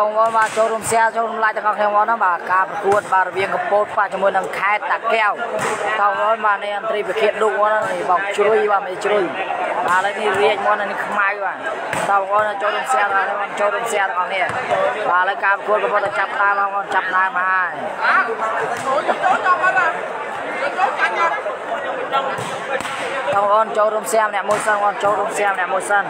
បងប្អូនបាទចូលរួម share ចូលរួម like ទាំងអស់គ្នាបងប្អូនណាបាទការប្រកួតបាទរវាងកម្ពុជាបាទជាមួយនឹងខេត្តតាកែវបងប្អូនបាទនេះអន្តរីវិឃាតលោកបងប្អូននេះបងជ្រុយបាទមិនជ្រុយបាទឥឡូវនេះរាជមកនេះខ្មៅបាទបងប្អូនចូលរួម share ទាំងអស់គ្នាចូលរួម share ទាំងអស់គ្នាបាទឥឡូវការប្រកួតកំពុងតែចាប់ដើមបងប្អូនចាប់ដើមហើយបងប្អូនចូលរួម share ម្នាក់មួយសិនបងចូលរួម share ម្នាក់មួយសិន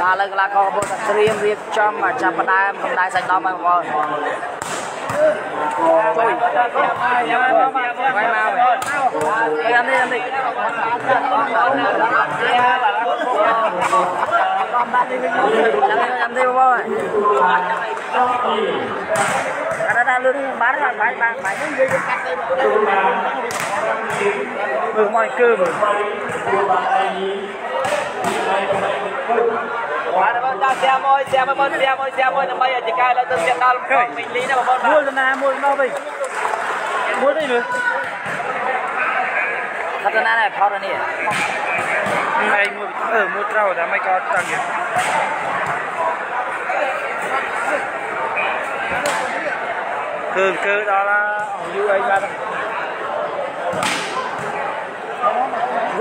បាទឥឡូវកីឡាករកំពុងតែត្រៀមរៀបចំមកចាប់ផ្ដើមកម្ដៅសាច់ដុំហើយបងប្អូនជួយបាយមកវិញនេះនេះចាំទេបងប្អូនអានេះលឿនបានបាយបាយបាយនេះយើងកាត់ទៅមើលមកគឺមើល បាទបងតាស្យាមួយស្យាមួយបងស្យាមួយស្យាមួយដើម្បីឲ្យចកាយឡើងទៅស្យាដល់កងមីលីណាបងប្អូនមួយណាមួយមកវិញមួយនេះមើលថាទៅណាដែរផោតនេះថ្ងៃមួយអឺមួយត្រូវតែមិនក៏តាំងទៀតគឺគឺដល់យូរអីបាទរ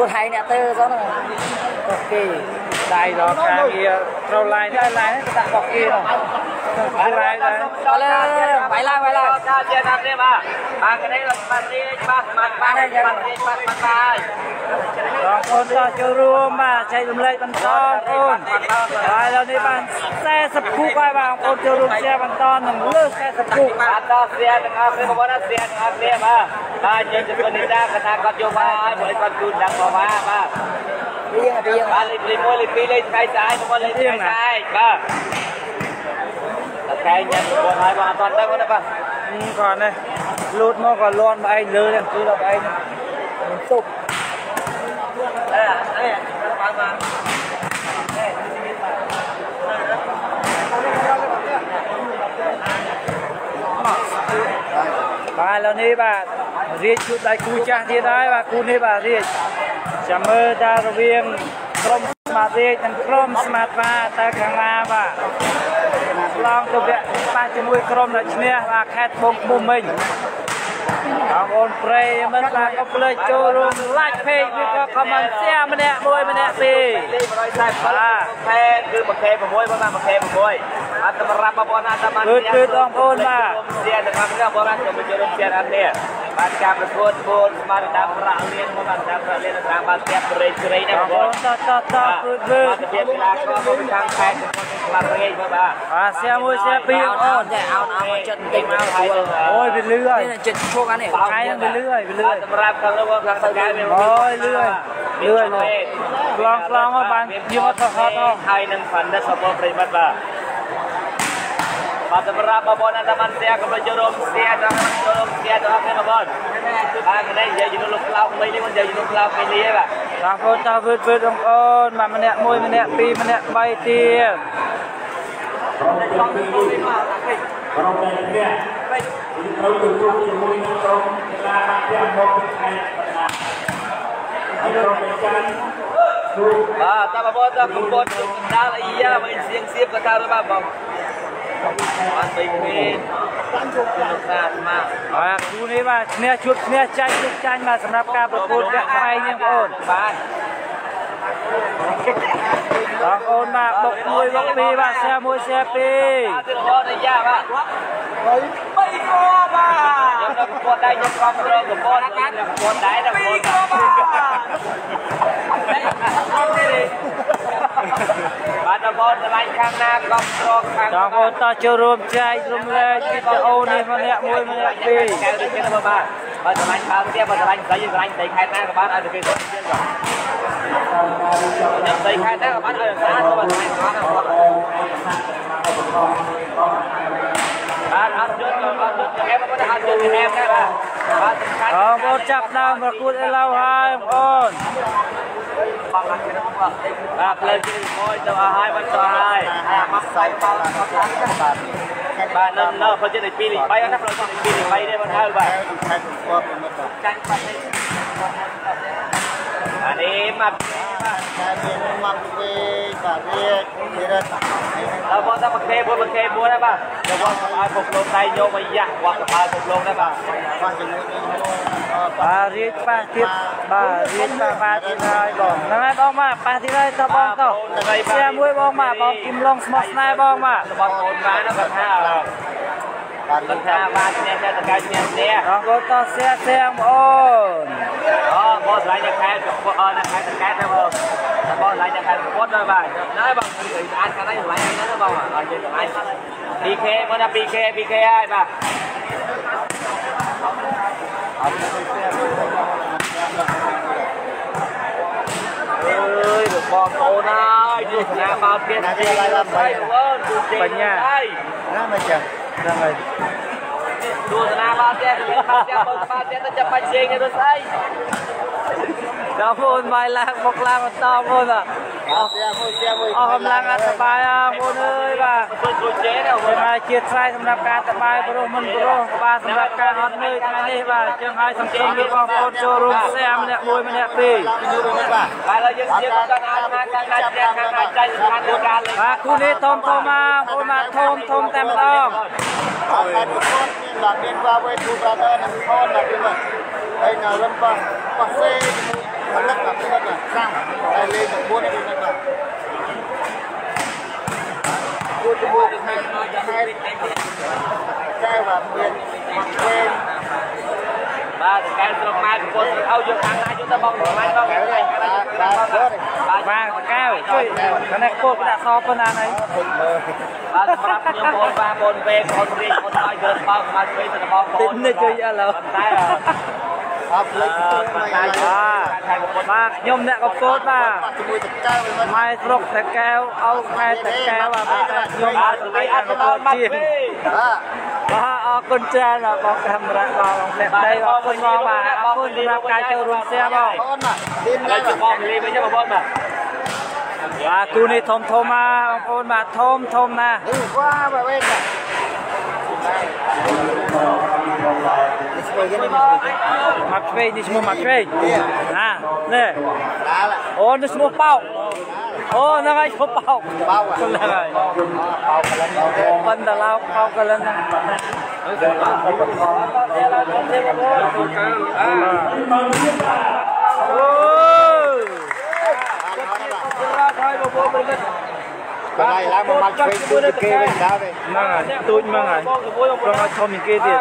ត់ហើយអ្នកទៅសោះអូខេដៃដល់ការ ងារត្រូ វឡាយដែរឡាយដាក់បោះគេនោះឡាយដែរឥឡូវបាយឡើងបាយឡើងចាជាណាស់ទេបាទបាទកនេះរត់បានរៀងបាទបាទបាទរៀងបាទបាទបាទបងប្អូនតចូលរួមបាទចែករំលែកបន្តអូនហើយឥឡូវនេះបាន40គូហើយបងប្អូនចូលរួមជាបន្តនឹងលើ40គូបាទតស្រាទាំងអស់គ្នាបងប្អូនស្រាទាំងអស់គ្នាបាទបាទយើងជំនុំនេះតាកថាគាត់យកមកហើយព្រោះគាត់ជូនដាក់មកបាទបាទរៀងរៀងបាទលេខ1លេខ2លេខ3ស្អាតបងប្អូនលេខ3ស្អាតបាទតែញ៉ាំបងហើយបងអត់តទៅបងណាបាទគាត់នេះលូតមកក៏លន់មកឯងលើទាំងគឺដល់ឯងសុបអេអេបានបានបាទឥ ឡូវនេះបាទរាជជួបដៃគូចាស់ទៀតហើយបាទគូនេះបាទរាជចាំមើលតារវាងក្រុមស្មាតរាជនិងក្រុមស្មាតបាតើខាងណាបាទឆ្លងទៅវគ្គបាសជាមួយក្រុមដែលឈ្នះបាទខេត្តបងពុំមិញបងប្អូនព្រៃមិនបាទកុំភ្លេចចូលរួម like page ឬក៏ comment share ម្នាក់មួយម្នាក់ពីរលេខ140បាទខេគឺ1ខេ6បងបាទ1ខេ6 អត់សម្រាប់បងប្អូនអត់តាមគឺគឺបងប្អូនបាទ share ទាំងអស់គ្នាបងបាទចូលចូលរួម share អត់ទេបាទការប្រកួតគោលស្មារតីប្រាក់លៀនមកបាទការប្រាក់លៀនតាមបាទផ្ទះព្រៃជ្រៃណាបងប្អូនតតតព្រឹកព្រឹកបាទភាពកីឡាករមកខាងខេត្តខ្លាព្រៃបងបាទបាទសៀមួយសៀពីបងប្អូនតែអោនអោនចិត្តបន្តិចមកស្រួលអូយវាលឺហើយចិត្តឈោកអានេះថ្ងៃហ្នឹងវាលឺហើយវាលឺសម្រាប់ខាងនោះខាងសកាយវាអូយលឺហើយលឺហើយខ្លងខ្លងមកបានយើងអត់ថតហត់ហើយនឹងផាន់ដិសសពប្រិមត្តបាទ បាទសម្រាប់បងប្អូនអត្តមន្ត្រីកំពុងចូលរួមស្ទាដល់ចូលរួមស្ទាដល់គ្នាបងប្អូនបាទនេះនិយាយជំនុំលោកក្លោកមីនេះមិននិយាយជំនុំក្លោកមីនេះទេបាទបងប្អូនតើវឺតវឺតបងប្អូនបាទម្នាក់មួយម្នាក់ពីរម្នាក់បីទៀតក្រុមតែក្រុមក្រុមតែគ្នាត្រូវទៅជួបជាមួយនឹងក្រុមកីឡាបាក់ទាំងមកពីខេត្តបណ្ដាហើយក្រុមតែចាន់បាទតើបងប្អូនតើកំពុងដាល់អីយ៉ាមិនសៀងសៀបក៏ថាបាទបង បានបីពេកលោកសាស្មាបាទគូនេះបាទឈ្នះជួបឈ្នះចាញ់ជួបចាញ់បាទសម្រាប់ការប្រកួតវគ្គផ្នែកនេះបងប្អូនបាទបងប្អូនបាទបុកមួយបុកពីរបាទសែមួយសែពីរបាទទៅបងនេះយ៉ាបាទបីបីគោបាទខ្ញុំនៅប្រកួតដែរខ្ញុំគ្រប់គ្រងប្រកួតណាស់ប្រកួតដែរប្រកួតបាទ បងប្អូនឆ្លាញ់ខាងណាក៏ត្រកខាងបងប្អូនតចូលរួមចែករំលែកវីដេអូនេះម្នាក់មួយម្នាក់ពីរកែដូចនេះបាទបើឆ្លាញ់បើទៀតបើឆ្លាញ់ស្រីឆ្លាញ់ស្រីខេតណាក៏បានឲ្យទៅគេទៅទៀតក៏ខ្ញុំស្រីខេតណាក៏បានឲ្យស្អាតក៏បានឆ្លាញ់បានបាទអត់យត់អត់យត់តែបងប្អូនអត់យត់តែណា បាទបាទសំខាន់បងប្អូនចាប់ដើមប្រកួតឥឡូវហើយបងប្អូនបងឡាក់គ្នាបងបាទផ្លូវជើងមួយទៅអស់ហើយបាត់ទៅហើយអាមកខ្សែប៉លបាទបាទនៅនៅផ្លូវជើងលេខ2លេខ3ណាផ្លូវជើងលេខ2លេខ3ទេបងហើយបាទចាញ់បាត់នេះអានេះមក តែមានមកវិញបាទរៀកនិរិទ្ធដល់បងតែមកគេមួយមកគេមួយដែរបាទដល់បងឲ្យពុកលោកដៃយកមកយ៉ាស់គាត់កបពុកលោកដែរបាទបាទជាមួយនេះបាទរៀបប៉ះទៀតបាទរៀបប៉ះប៉ះទៀតហើយបងហ្នឹងហើយបងបាទប៉ះទៀតហើយតបងតស្រាមួយបងបាទបងគឹមឡងស្មោះស្នេហ៍បងបាទបងប្អូនបានគាត់ថា បាទគាត់ថាបានឈ្នះតែតកៅឈ្នះឈ្នះបងប្អូនតស្រាស្រាបងប្អូនអូបងឆ្លាញ់តែខែអឺតែខែតកែទៅបងតែបងឆ្លាញ់តែខែពុតទៅបាទណែបងស្អាតខាងនេះឆ្លាញ់ហ្នឹងទៅបងអត់យើងឆ្លាញ់ PK មកណា PK PK ហើយបាទអើយបងប្អូនហើយទស្សនាមកទៀតទីឡើង ហើយអូនទូជិះហើយណាមកចឹងហ្នឹងហើយទស្សនាមកទៀតទៅមកទៀតបងស្បាទៀតទៅចាប់បាច់ជិះទៅស្អី បងប្អូនបាយឡើងមកឡើងបន្តបងប្អូនបាទអស់ស្រាមួយស្រាមួយអស់កម្លាំងអត់សប្បាយអស់បងប្អូនអើយបាទធ្វើទូជិះណាហើយមកជាតិស្រ័យសម្រាប់ការតបាយប្រុសមិនប្រុសបាទសម្រាប់ការអត់នឿយថ្ងៃនេះបាទចឹងហើយសង្ឃឹមលោកបងប្អូនចូលរួមផ្សាយម្នាក់មួយម្នាក់ពីរឡើងយូរវិញបាទហើយឡើយយើងជាគាត់អាចថាការកាច់ខាងអាចចាញ់ស្ថានភាពការលេងបាទគូនេះធំធំមកបងប្អូនបាទធំធំតែម្ដងអត់តែប្រកបមានបាទមានវ៉ាវេទូប្រដនិងខនបាទពីបាទហើយនៅរំបោះបោះសេ ផលិតបាទពីបាទស្រាំតែលេង9នេះពីបាទគួរជាមួយខែខែតែបាទមានមកវិញបាទកែស្រុកម៉ែកំពុងឲ្យយកខាងណាយកទៅបងខ្លាញ់បងតែបាទបាទគាត់បាទបាទតកែវជួយគណៈគោកដាក់សប៉ុណ្ណាហើយខ្ញុំមើលបាទសម្រាប់ខ្ញុំបងបាបងវេបងរីកបងឲ្យគ្រឿងបោកមកស្វេទៅបងប្អូតិចននេះជួយឥឡូវតែ អត់លេខទៅមកតែហើយបាទខ្ញុំអ្នកកំពតបាទជាមួយតកៅវិញម៉ែស្រុកតកែវអោខែតកែវបាទខ្ញុំបាអទត់ទៅលេខអអត់ត់ទៅកំពមកតជាវេបាទបាទអរគុណច្រើនបាទបងកាមេរ៉ាបាទបងអ្នកដីអរគុណបងបាទអរគុណសម្រាប់ការចូលរួមផ្សាយបងអូនណាឌីនហើឡើយយជបងលេងវិញបងប្អូនបាទបាទគូនេះធំធំមកបងប្អូនបាទធំធំណាស់នេះវ៉ាបាទវិញនេះស្គាល់គេនេះ មកឆ្វេងនេះឈ្មោះមកឆ្វេងណានេះដាល់អូនេះឈ្មោះប៉ោកអូហ្នឹងហើយឈ្មោះប៉ោកបោកហ្នឹងហើយបោកកន្លងទៅប៉ុន្តែឡោកប៉ោកកលិនហ្នឹងអូបាទឡើងមកមកឆ្វេងទៅគេវិញដែរទេហ្នឹងហើយទូចហ្មងហើយប្រងឲ្យធំជាងគេទៀត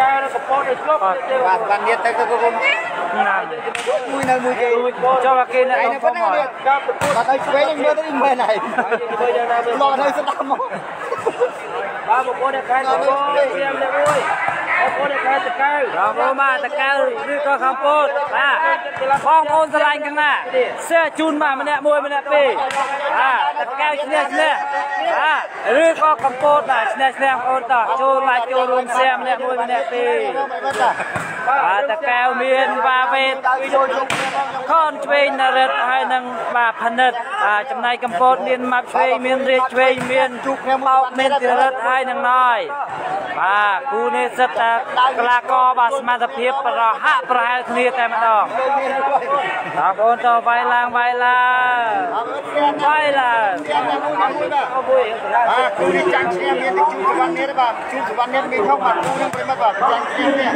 កែកពតឲ្យឆ្លប់បាទបាទបាននេះទៅទៅគុំណាស់មួយនៅមួយគេចុះមកគេអ្នកឯធំនេះធប៉ុំណ្ណាហើយបាទឲ្យឆ្វេងមើលទៅមើលណៃធ្វើយ៉ាងណាមើលលោកនៅស្ដាប់មកបាទបងប្អូនខែតកោព្រាមលេខ1 បងប្អូនខែតកៅបងប្អូនបាទតកៅឬក៏ខាងពោតបាទបងប្អូនស្រឡាញ់ខាងណាសើជូនបាទម្នាក់មួយម្នាក់ពីរបាទតកៅឈ្នះឈ្នះបាទឬក៏កំពោតបាទឈ្នះឈ្នះបងប្អូនតោះចូលឡាយចូលរួមសែម្នាក់មួយម្នាក់ពីរបាទតកែវមានបាវេតខនឆ្វេងនរិទ្ធហើយនឹងបាទផនិតបាទចំណែកកម្ពុជាមានម៉ាប់ឆ្វេងមានរាជឆ្វេងមានជុកបោកមានទិរិទ្ធហើយនឹងណយ បាទគូនេះសិតតែកលាករបាទសមត្ថភាពប្រហាក់ប្រហែលគ្នាតែម្ដងបងប្អូនតវាយឡើងវាយឡើងវាយឡើងបាទគ្រូនេះចាំងឈ្នះមានតែជួបសវណ្ណនេះបាទជួបសវណ្ណនេះមានខុសបាទគ្រូនឹងប្រិមត្តបាទចាំងឈ្នះនេះ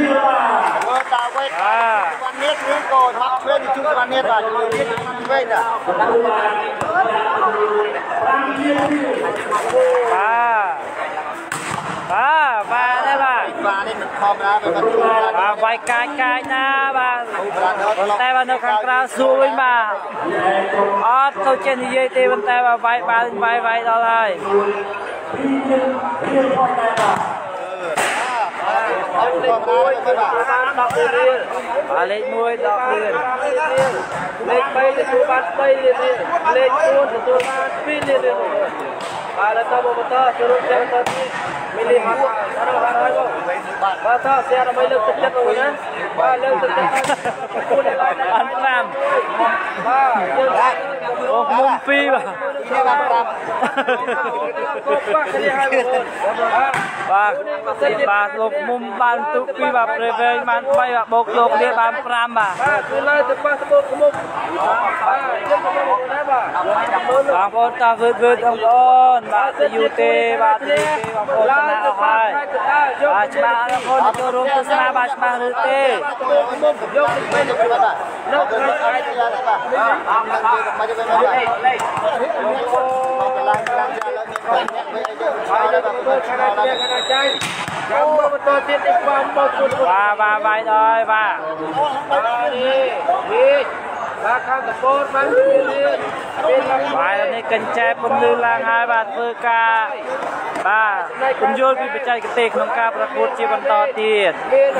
មើលតាវេតបាទសវណ្ណនេះឬក៏មកឆ្វេងជួបសវណ្ណនេះបាទជួយនេះឆ្វេងណាបាទ បាទបាទដែរបាទបាទនេះមិនធម្មតាវាមិនបាទវាយកាចកាចណាបាទតែបាទនៅខាងក្រៅសួរវិញបាទអត់ទៅចេះនិយាយទេប៉ុន្តែបាទវាយបានវាយវាយដល់ហើយបាទលេខ1បាទ10រៀលបាទលេខ1 10រៀលលេខ3ទទួលបាន3រៀលលេខ4ទទួលបាន2រៀលបាទដល់តបបតសរុបទាំងតទី ត់ដល់ហើយបងបាទតើស្អាតដើម្បីលើកទឹកចិត្តបងណាបាទលើកទឹកចិត្តគូនេះបានបាន5បាទយើងអូមុំ2បាទនេះបាទប្រាប់កូនបាក់គ្នាហើយបងបាទបាទបាទលោកមុំបានបន្ទុក2បាទព្រៃវែងបាន3បាទបូកយកគ្នាបាន5បាទបាទគឺឡើយទៅប៉ះត្បូកក្មុកបាទយើងក៏មកដែរបាទបងប្អូនតើវឺតវឺតបងប្អូនបាទទៅយូទេបាទទៅយូទេបងប្អូនណាស់អស់ហើយបាទច្បាស់បងប្អូនចូលរួមទស្សនាបានច្បាស់ឬទេមុំយកទីពេញទៅបាទលោកខ្ញុំអាចទៅបាទអង្គមកមកទៅមកលេខលេខមកកន្លែងកន្លែងឥឡូវនេះគាត់អ្នកវិញឲ្យយើងហើយយើងទៅខាងណាទៀតខាងណាចៃចាំមើលបន្តទៀតទីបំមកគុណបាទបាទបាយដល់បាទបាទនេះនេះ បាទខាងកពតបានជួយនេះពេលឡើងបាយនេះកញ្ចែពំលឺឡើងហើយបាទធ្វើការបាទពន្យល់ពីបច្ចេកទេសក្នុងការប្រកួតជាបន្តទៀតមាន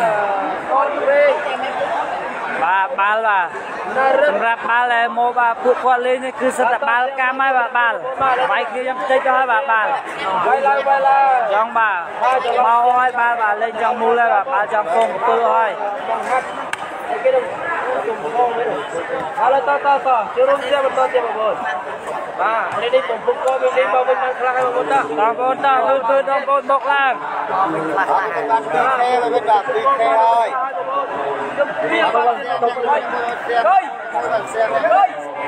អត់ព្រេងបាទបាល់បាទណារឹកសម្រាប់បាល់ដែលមកបាទពួកគាត់លេងនេះគឺសិតតែបាល់កម្មហើយបាទបាល់វាយគ្នាយ៉ាងតិចទៅហើយបាទបាល់វាយឡើងវាយឡើងចង់បាទមកហើយបាល់បាទលេងចង់មូលហើយបាទបាល់ចង់ពងពើហើយ ជុំផងមែនហើយតតតជួយរួមជាបន្តទៀតបងប្អូនបាទនេះនេះពំពុកក៏មានលេងបងវិញបានខ្លះហើយបងប្អូនតាបងប្អូនតាគឺគឺបងប្អូនដកឡើងខ្លះខ្លះបានពីខែវិញបាទពីខែហើយខ្ញុំពីបងដកហើយហេយហេយប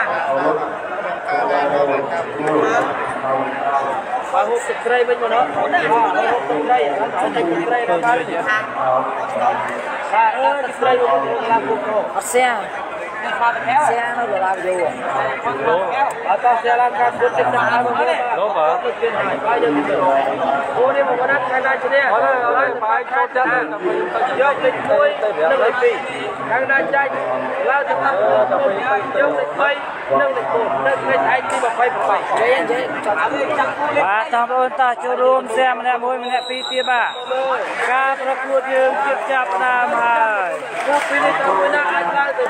ាទ បាទហូបទឹកត្រីវិញមកណោះបាទហូបទឹកត្រីហើយឲ្យទឹកត្រីដល់បានបាទអឺទឹកត្រីមកឡើងពុក Bắt xe Xe nó vừa làm vô អត់តោះស្លាការពុតទឹកដាក់ឲ្យមកបាទលោកបាទទឹកជិនហើយបាយយើងទៅអូនេះមកណាត់ខាងណាឈ្នះអត់ហើយបាយចូលចិត្តយកទឹកមួយនិងទឹកពីរខាងណាចាច់ឡើងទៅតាមយកទឹក3 នឹងនឹងគោនៅថ្ងៃស្អែកទី28ចេញចេញចាំអីចាំគូលេបាទបងប្អូនតាចូលរួមសែម្នាក់មួយម្នាក់ពីរទៀតបាទការប្រកួតយើងជិតចាប់ផ្ដើមហើយគូពីនេះទៅណាអាចឡើងទៅ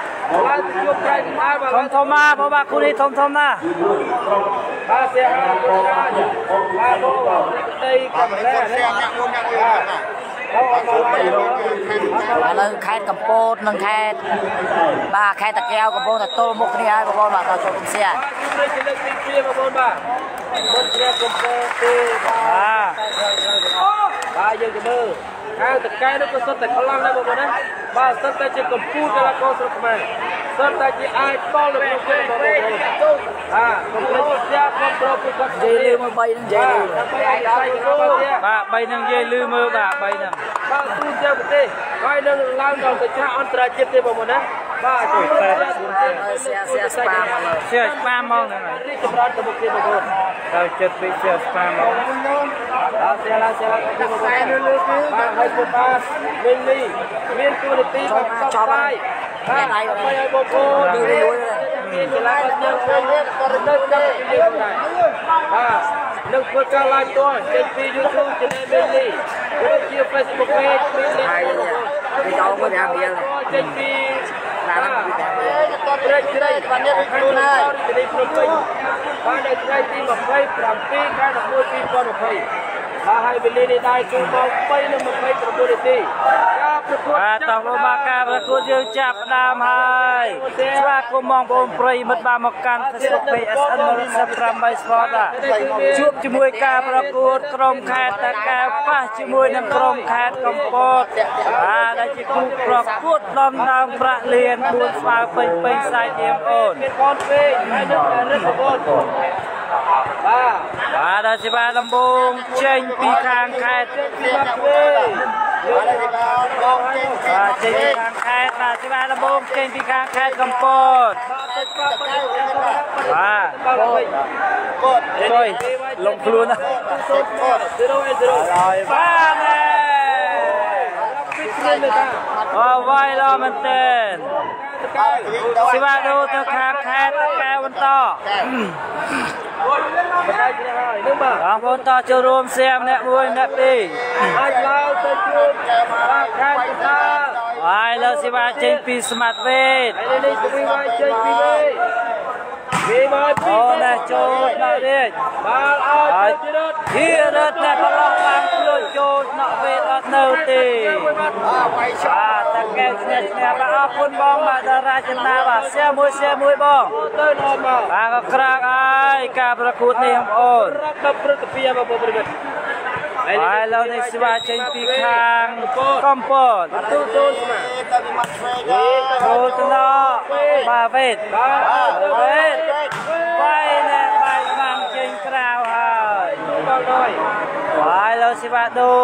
ឡើងទៅជួបក្រៃស្មារបាទធំធំមកបងបាទគូនេះធំធំណាបាទសៀហាគុណបាទបងប្អូនទីកម្រិតអ្នកមួយអ្នកមួយបាទ ឥឡូវខេត្តកំពតនិងខេត្តបាទខេត្តតាកែវកំពុងតែទល់មុខគ្នាហើយបងប្អូនបាទចូលរួមសៀបងប្អូនបាទមុនជ្រាបកំពតទេបាទបាទយើងទៅមើលខាងតកែនោះក៏សុទ្ធតែខ្លាំងដែរបងប្អូនណាបាទសុទ្ធតែជាកម្ពុជាកីឡាករស្រុកខ្មែរ សុទ្ធតែជាអាចបលនៅក្នុង game បងប្អូនបាទកុំភ្លេចស្ទាក់គ្រប់គ្រងពីគាត់និយាយលឺមួយ3នឹងនិយាយលឺដើម្បីឲ្យដៃទៅបាទទៀតបាទបីនឹងនិយាយលឺមើលបាទបីនឹងបាទទូទាំងប្រទេសហើយនឹងឡើងដល់ទៅឆាកអន្តរជាតិទេបងប្អូនណាបាទជួយតែសៀសៀស្ប៉ាមកលើជឿស្ប៉ាមកហ្នឹងហើយរីកចម្រើនទៅមុខទៀតបងប្អូនដល់ចិត្តពីជឿស្ប៉ាមក បាទស្អាតស្អាតទៅបងប្អូនបាទហើយពុទ្ធបាទវិញលីមានទូនាទីបាទសប្បាយបាទដើម្បីឲ្យបងប្អូនមានកីឡាករយើងវិញក៏ទៅទៅទៅយើងដែរបាទនឹងធ្វើការ live ផ្ទាល់ចេញពី YouTube channel វិញលីឬជា Facebook page វិញលីហើយវីដេអូមួយវាវាចេញពីឡានវីដេអូ ព្រែកជ្រៃបាននេះខ្លួនហើយទីភ្នំពេញបាននៅថ្ងៃទី27ខែ11 2020 បាទហើយវេលានេះដែរគឺម៉ោង3:29នាទីការប្រកួតបាទតោះលោកបាទការប្រកួតយើងចាប់ផ្ដើមហើយស្វាគមន៍បងប្អូនប្រិយមិត្តបាទមកកាន់ Facebook page SN 118 Sport បាទជួបជាមួយការប្រកួតក្រុមខេត្តតាកែវប៉ះជាមួយនឹងក្រុមខេត្តកំពតបាទដែលជាគូប្រកួតដំដើមប្រាក់លានគួនស្វាពេញពេញសាយទៀមអូនមានកូនពេកហើយនឹងរឹកបបតបាទ បាទដល់ជាបាទដំបងចេញពីខាងខេត្តពីបាត់ពេក Ada di bawah dong, ceng, បាទចេញពីខាងខេត្តបាទជាបាទដំបងចេញពីខាងខេត្តកំពតបាទទៅបាត់ពេកបាទបាត់ពេក Kot, ជួយលងខ្លួនណា set kot. 0ហើយបាទណែពីគ្នាទៅតាអូវាយឡមែនតើតកែ សិវាដូទៅខាងខេត្តតាកែវបន្តបដៃគ្នាហើយនឹងបាទបងប្អូនតចូលរួមសៀមម្នាក់មួយម្នាក់ពីរអាចឡើងទៅជួបបាទខេត្តកសាហើយលើសិវាចេញពីស្មាត់វេតហើយនេះទៅវិញមកចេញពីវិញ ពីមកអូណែចូលដល់រាជបាល់អោហើយយជីរត់ហៀរត់ណែប្រឡងបានជួយចូលណក់វេអត់នៅទេអាវាយឆោបាទតាកែវឈ្នះឈ្នះបាទអរគុណបងបាទតារាចនាបាទសៀមួយសៀមួយបងទៅនាំមកបាទក៏ក្រាកហើយការប្រកួតនេះបងប្អូនរកដល់ព្រឹត្តិភាពបងប្អូន ហើយឥឡូវនេះស្វាចេញពីខាងកំពតទូទូស្មាទៅពីមកឆ្វេងចូលទៅណបាទវេតវេតបាយណែបាយបាំងចេញក្រៅហើយដល់ដល់ហើយឥឡូវស្វាដូ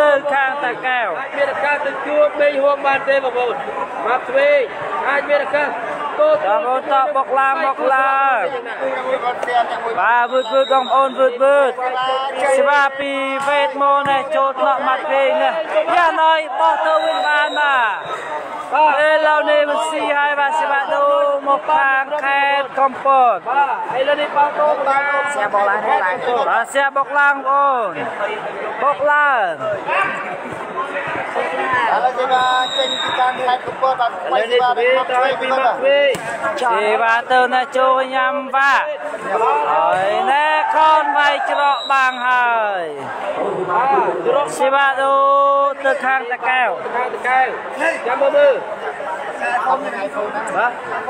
ទៅខាងតាកែវអាចមានឱកាសទៅជួបមេហួងបានទេបងប្អូនមកស្វេងអាចមានឱកាសទូ បងប្អូនតបបុកឡើងបុកឡើងមួយគាត់ស្ទះទាំងមួយបាទវឺតវឺតបងប្អូនវឺតវឺតស្វាពីវេតមកនេះចូលថ្នាក់មាត់ពេងនេះយ៉ាណយបោះទៅវិញបានបាទឥឡូវនេះមិនស៊ីហើយបាទស្វាដូមកខាងខេត្តកំពតបាទឥឡូវនេះបងប្អូនបានសៀបឡើងនេះឡើងបាទស្អាបុកឡើងបងអូនបុកឡើង ឥឡូវគេមកចេញពីការខេត្តកំពតបាទឥឡូវនេះស្វេងទៅពីមកស្វេងទេបាទទៅណាចូលញ៉ាំបាទហើយណែខនវាយច្រកបាំងហើយបាទជ្រុកស្វាដូទៅខាងតាកែវខាងតកែវចាំមើលមើលបាទអូ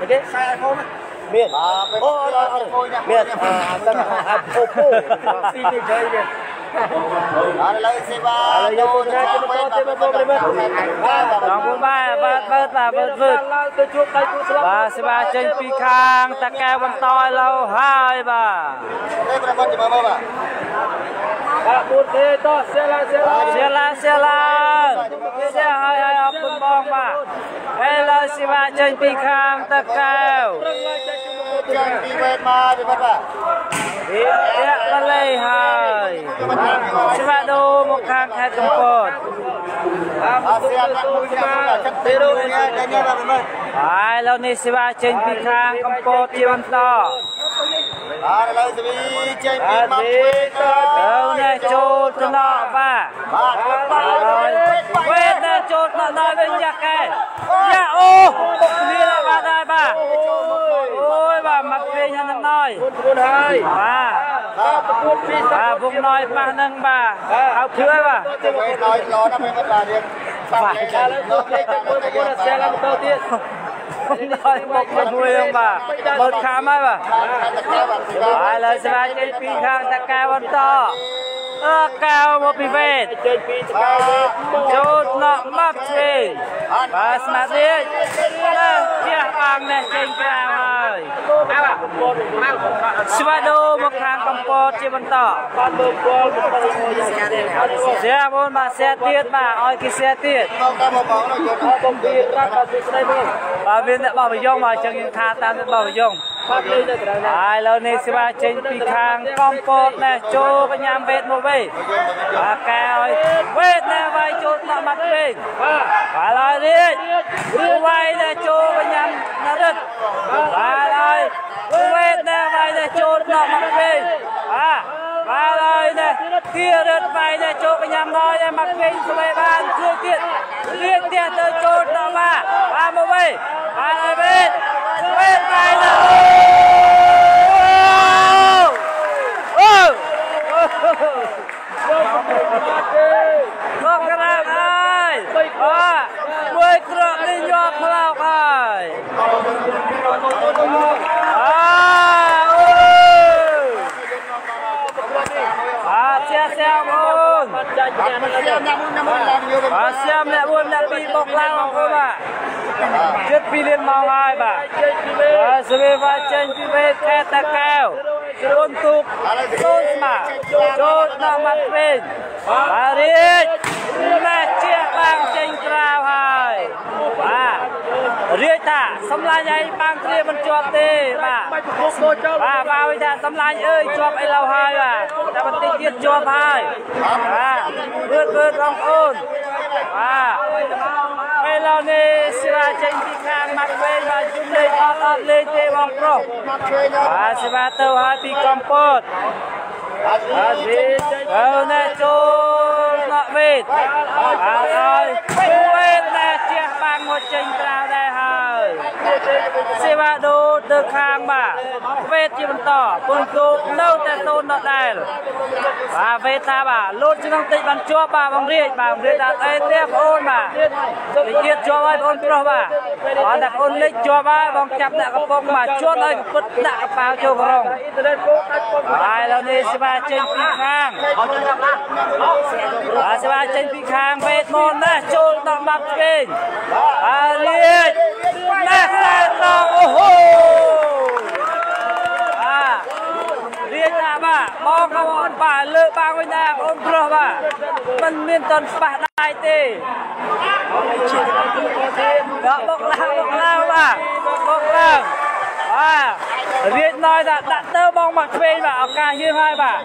ខេមានអូអត់អត់មានអត់តាអាប់អូពូស៊ីនេះជ័យនេះ ឥឡូវសេវាឥឡូវយកទៅទៅទៅទៅទៅទៅបងប្អូនបាទបាទបើបាទបើវឺតឡើងទៅជួបដៃគូស្លាប់បាទស្វាចេញពីខាងតាកែវបន្តឥឡូវហើយបាទទេប្រព័ន្ធមើលមើលបាទ បាទមួយទេតោះសេឡាសេឡាសៀឡាសៀឡាសៀហើយហើយអរគុណបងបាទឥឡូវស្វាចេញពីខាងតាកែវរឹងឡើងចេញជុំមកចាញ់ពីវេតមកពីបាត់បាទវាលាក់កលេហើយស្វាដូមកខាងខេត្តកំពតបាទអាសៀនណាមួយស្មាចិត្តទេរនេះតែញ៉ាំបាទមើលហើយឥឡូវនេះស្វាចេញពីខាងកំពតជាបន្ត បាទឥឡូវសេវីចេញពីមកវេតទៅនេះចូលទៅណោបាទបាទបាទហើយវេតនេះចូលទៅដល់វិញយ៉ាកែយ៉ាអូបុកគ្នាដល់បាទហើយបាទអូយបាទមកពេញហ្នឹងណយមួយមួយហើយបាទបាទប្រកួតពីបាទពុកណយប៉ះនឹងបាទហៅភឿបាទទៅវេតដល់ឡណាមិនបាទរៀងបាទលេខឥឡូវទៅលេខមួយប្រកួតសេឡាបន្តទៀត ពុកណយបុកជាមួយហ្នឹងបាទបើខាំហើយបាទខា ងតកែបាទសេវាហើយលើស្វាចេញពីខាងតកែវបន្តអើកែវមកពីវេតចេញពីតកែវចូលណក់មកឆ្វេងបាទស្មាតនេះលើជះបាំងនេះចេញក្រៅហើយអាបាទប្រកួតមកស្វាដូមកខាងកំពតជាបន្តបានមើលគល់មកទៅយ៉ាងនេះអត់សៀបងបាទសៀទៀតបាទឲ្យគេសៀទៀតមកតាមមកបងនោះយកអត់បំពីប្រាប់បាទស្ដីមើលបាទមានអ្នកបោះបយងបាទអញ្ចឹងយើងថាតាមអ្នកបោះបយងបាទលេងទៅក្រៅណា ហើយឥឡូវនេះស្វាចេញពីខាងកំពតនេះចូលកញ្ញាំវេតមកវិញបាទកែឲ្យវេតនេះវាយចូលណក់មកវិញបាទបាទហើយរៀចវាយនេះចូលកញ្ញាំនរិទ្ធបាទហើយវេតនេះវាយនេះចូលណក់មកវិញបាទបាទហើយនេះគៀរិទ្ធវាយនេះចូលកញ្ញាំណយនេះមកវិញស្វេបានជួយទៀតរៀចទៀតទៅចូលណក់បាទបាទមកវិញបាទហើយវេតវេតវាយនេះ អូអូមកក្រាបហើយបាទមួយក្រកនេះយកផ្លោកហើយអាអូបាទជាសៀមអូនចាញ់ញ៉ាំមកញ៉ាំញ៉ាំញ៉ាំឡើងយកបាទសៀមអ្នក1អ្នក2បុកឡើងបងប្អូនបាទ ជិត2លានម៉ោងហើយបាទចេញពីវេបាទសវេវាចេញពីវេខេត្តតាកែវរួនទូកសូនស្មាចូលដល់មកវិញបាទរៀចម៉ែជាបាំងចេញក្រៅហើយបាទរៀចថាសំឡាញ់ឲ្យបាំងគ្រាមិនជាប់ទេបាទបាច់ប្រកួតចូលចូលបាទបាទវិញថាសំឡាញ់អើយជាប់អីឡូវហើយបាទតែបន្តិចទៀតជាប់ហើយបាទវឺតវឺតបងប្អូន បាទពេលឡូវនេះស្រាចេញពីខាងមកវិញបាទជុំលេងអត់អត់លេងទេបងប្រុសមកជួយញ៉ាំបាទស្វាទៅហើយពីកំពតបាទវាចេញអើណែចូលមកវេតបាទហើយវេតណែជះបាំងមកចេញក្រៅដែរហើយ សេវាដូទៅខាងបាទវេទជាបន្តពុនគោនៅតែតូនដដែលបាទវេទថាបាទលូតឆ្នាំតិចបានជាប់បាទបងរាជបាទបងរាជថាអីទេបងអូនបាទនិយាយជាប់ហើយបងប្រុសបាទអត់តែបងលេចជាប់ហើយបងចាប់ដាក់កំប៉ុងបាទជួនឲ្យពុតដាក់កប៉ាល់ចូលក្រងហើយឥឡូវនេះសេវាចេញពីខាងបាទសេវាចេញពីខាងវេទមកណាស់ចូលដល់បាត់ឆ្វេងហើយរាជ ណាស់តែតអូហូបាទរៀនថាបាទបងក៏អត់បាទលើបាងវិញដែរបងប្រុសបាទมันមានតន់ស្ប៉ះដៃទេដល់បុកឡើងបុកឡើងបាទបុកឡើងបាទរៀនណយថាដាក់ទៅបងមកឆ្វេងបាទឱកាសយើងហើយបាទ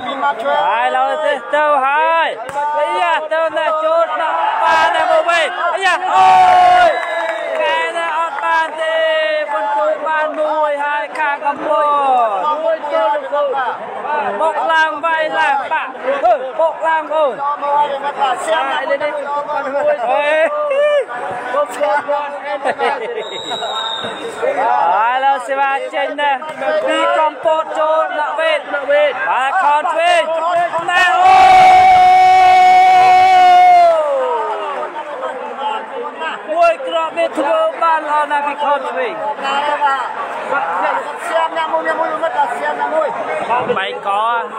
ហើយឡើយទេទៅហើយអាយ៉ាទៅណាចូលដល់បានតែមកវិញអាយ៉ាអូយកែណាអត់ បានទេបន្ទូបានមួយហើយខាងកំពតមួយចូលបុកឡើងវាយឡើងបាក់ហឺបុកឡើងអូន Siap nak ini ni. អេបុកឆ្លងគាត់ហើយឡើយសេវាចេញណាពីកំពតចូលដាក់វេតដាក់វេតបាទខនឆ្វេងណាអូមួយក្របនេះ ធ្វើបានល្អណាស់ពីខនឆ្វេង Siap nak mui nak mui mat lah. Siap nak mui. បែកក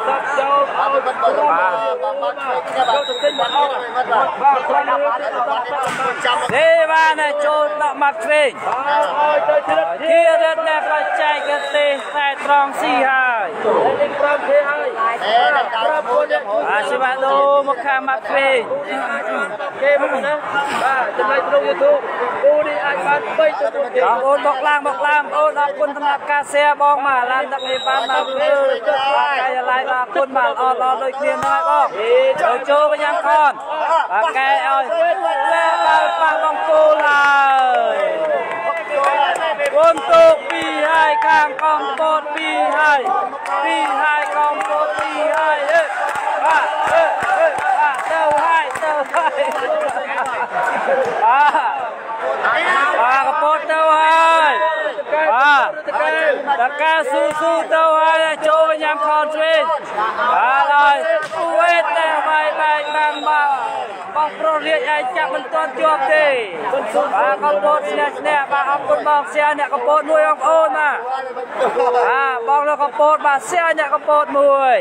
តាប់ចូល Apa betul? Mat mat mat mat mat. Jam ទេបានណាចូលដាក់មកឆ្វេងជារត់តែបច្ចេកទេសតែត្រង់ស៊ីហើយលេង5ទេហើយ eh nak tahu pun dia. អាសិបាដូមកខាងមកឆ្វេង គេមកណាបាទចំណៃក្នុង YouTube គូនេះអាចបាន3ទៅ4ទេបងអូនមកឡើងមកឡើងបងអូនអរគុណសម្រាប់ការ share បងមកឡានទឹកនេះបានមកគឺបាទកាយឡាយបាទអរគុណបាទអរដល់ដូចគ្នាហ្នឹងហើយបងចូលចូលកញ្ញាខនបាទកែឲ្យលែបើប៉ះបងគោឡើយគុនទូកពីរហើយខាងកំពតពីរហើយពីរហើយកំពតពីរហើយអើបាទអើអើបាទទៅហើយទៅហើយ បាទបាទកំពតទៅហើយបាទតកែស៊ូស៊ូទៅហើយចូលវិញញ៉ាំខនស្វីបាទហើយវេតតែបាយបាយបាំងបាទបងប្រុសរាជឯងចាប់មិនទាន់ជាប់ទេបាទកំពតស្នេះស្នេះបាទអរគុណបងសៀអ្នកកំពតមួយបងប្អូនបាទបាទបងលោកកំពតបាទសៀអ្នកកំពតមួយ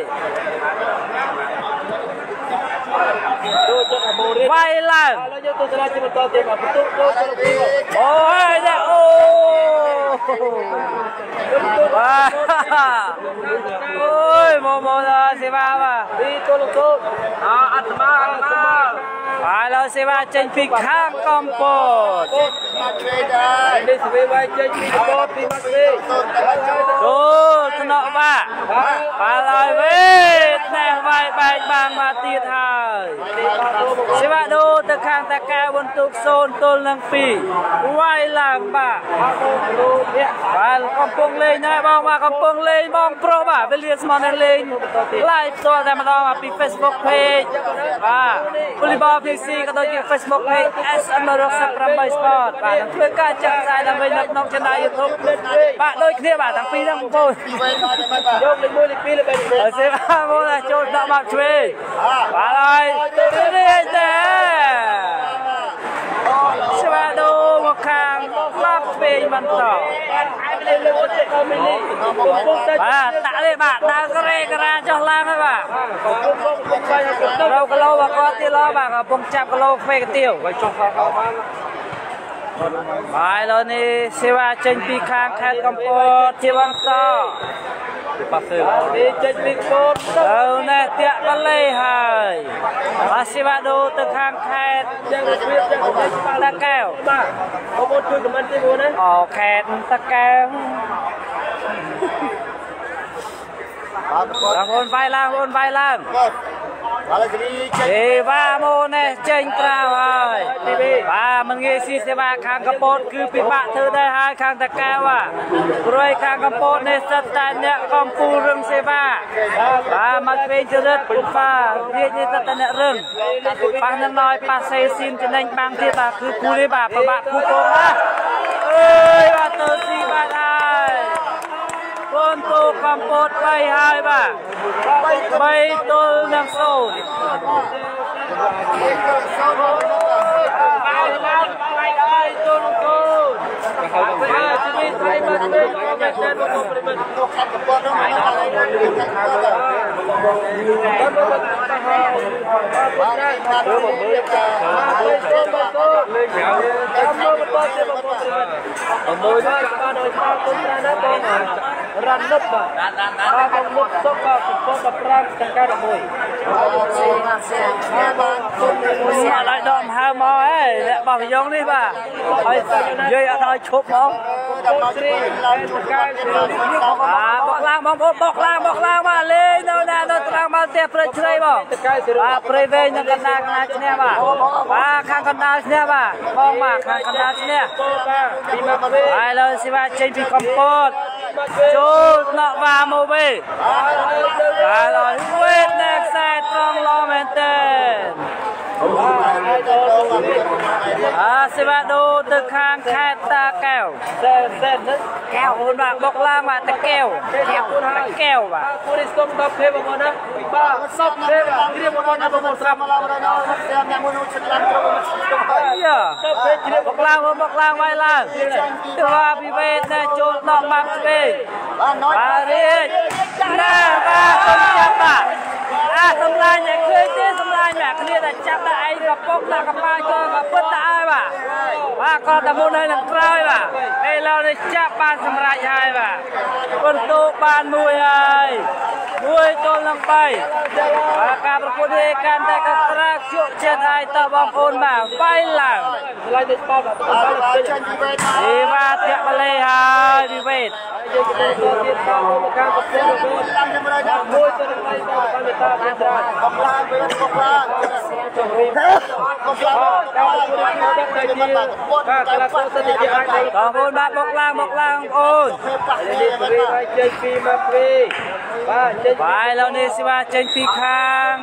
វាយឡើងឥឡូវយើងទស្សនាជាបន្តទៀតបាទបន្ទុ កចូលចូលពីអូហើយណាអូបាទអូយមកមកដល់សេវាបាទពីទល់ទល់អអត់ស្មើអត់ស្មើហើយឡើយសេវាចេញពីខាងកំពត Mat cuy dah. នេះសេវាចេញពីកំពតពីមកទេ Betul tak cuy. ចូលថ្នាក់បាទបាទហើយវេណែវាយបែកបាំងមកទៀតហើយសេវាដូទៅខាងតាកែវបន្ទុក0ទល់នឹង2វាយឡើងបាទបាទកំពុងលេងដែរបងបាទកំពុងលេងបងប្រុសបាទវេលាស្មោះនៅលេង live ផ្ទាល់តែម្ដងពី Facebook page បាទ Volleyball PC ក៏ដូចជា Facebook page SM118 Sport បាទនឹងធ្វើការចាក់ផ្សាយដើម្បីនៅក្នុង channel YouTube បាទដូចគ្នាបាទទាំងពីរហ្នឹងបងប្អូនយកលេខ1លេខ2លេខ3អើសេវាមកដល់ចូលដាក់មកឆ្វេងបាទហើយរៀងតែសេវាដូ មកខាងក្លាប់ពេងបន្តបាទដាក់លេបាទដើរក្រេក្រាចុះឡើងហើយបាទរោគីឡូបាទគាត់ទៀតឡបាទកំពុងចាប់គីឡូខ្វេកាទៀវចុះខោបានបាទឥឡូវនេះសេវាចេញពីខាងខេត្តកំពតជាបន្ត ប៉ាសឺនេះចេញពីកូនទៅណែតាក់បលេហើយបាទសេវាដូទៅខាងខេត្តយ៉ាងរបៀបយ៉ាងចេញតាកែវបាទបងប្អូនជួយខមមិនទីមួយណាអូខេត្តតាកែវ Betul. បងប្អូនវាយឡើងបងប្អូនវាយឡើង ទេបាទមកនេះចេញត្រាវហើយបាទមិនងាយស៊ីសេវាខាងកពតគឺពិបាកធ្វើដែរហើយខាងតកែវបាទព្រួយខាងកពតនេះសិតតែអ្នកកំពូលរឹងសេវាបាទមកពេញចរិតបាទរាជនេះសិតតែអ្នករឹងប៉ះនឹងណយប៉ះសេស៊ីនចំណេញបាំងទៀតបាទគឺគូនេះបាទពិបាកគូកងណាអើយបាទទៅស៊ីបាទហើយ កូនតូកំពត3ហើយបាទ3ទល់នឹង0សូនមកបាទបាទបាយហើយទល់នឹង0បាទជំនាញស្រីបាទវិញក៏មែនទេបងប្អូនប្រិមិត្តទៅខាត់កពតនោះមកដល់ហើយខាត់កពត បាទខាត់ទៅមើលតាលេខទៅទៅលេខទៅតាមមើលបន្តទៀតបងប្អូនមួយបាទបាទដោយស្ដាប់គុំច្រើនណាស់បងរ៉ាន់នឹបបាទបាទបងនឹបសុកបាទកំពុងតែប្រាំចង្ការ11ស៊ីណាស៊ីបាទបាទគុំនេះនេះអត់ឲ្យដកមហើមកហេអ្នកបោះយ៉ងនេះបាទហើយយាយអត់ឲ្យឈប់ហ្មងដល់មក ជ្រីឡើងទៅកាយទៅមកអាបោកឡើងបងប្អូនបោកឡើងបោកឡើងបាទលេងនៅណានៅត្រង់មកផ្ទះព្រៃជ្រៃបងបាទព្រៃវែងនៅកណ្ដាលកណ្ដាលឈ្នះបាទបាទខាងកណ្ដាលឈ្នះបាទបងបាទខាងកណ្ដាលឈ្នះពីមកវិញហើយលើស៊ីវ៉ាចេញពីកំពតចូលថ្នាក់វ៉ាមកវិញបាទហើយវេតនៅខ្សែត្រង់ឡមែនតើ អាសេវាដូរទៅខាងខេត្តតាកែវសេសេនេះកែវអូនបាទបុកឡើងបាទតាកែវកែវតាកែវបាទគូនេះសុំដល់ភេបងប្អូនណាបាទសុំភេបាទគ្រាបងប្អូនណាបងប្អូនស្រាប់មកឡើងដល់ដល់ស្រាប់អ្នកមួយនោះឈិតឡើងត្រង់មកទៅហើយយ៉ាទៅភេជ្រាបបុកឡើងបុកឡើងវាយឡើងទៅថាពិវេតណាចូលដល់បាត់ស្វេបាទ nói បាទរៀបណាបាទសុំចាប់បាទអាសម្លាញ់តែឃើញទេសម្លាញ់បាទគ្នាតែចាប់តែឯងក៏ពុកដាក់កប៉ាល់ចូលក៏ពិតតែឲ្យបាទបាទក៏តែមុនហើយនឹងក្រោយបាទឥឡូវនេះចាប់បានសម្រេចហើយបាទគុនតូបានមួយហើយមួយទល់នឹង3បាទការប្រកួតនេះកាន់តែកក្រាកជក់ចិត្តហើយតើបងប្អូនបាទវាយឡើងឡើយទៅបោកបាទបាទចាញ់ពីវេតមកអេបាទធាក់បលេហើយវិវេតយើងទៅទៀតតាមមកខាងប្រព័ន្ធវិវេតឡើងទៅដល់ដល់មួយទៅនឹងដៃដល់បានតាបានត្រាកំឡាវេតកំឡាកំឡាកំឡាតែទៅមកបាទពតបាទកីឡាករសិទ្ធិជាអាចបងប្អូនបាទមកឡើងមកឡើងបងប្អូនប៉ះនេះបាទចេញពីមកវិញបាទចេញបាយឡូវនេះសិវាចេញពីខាង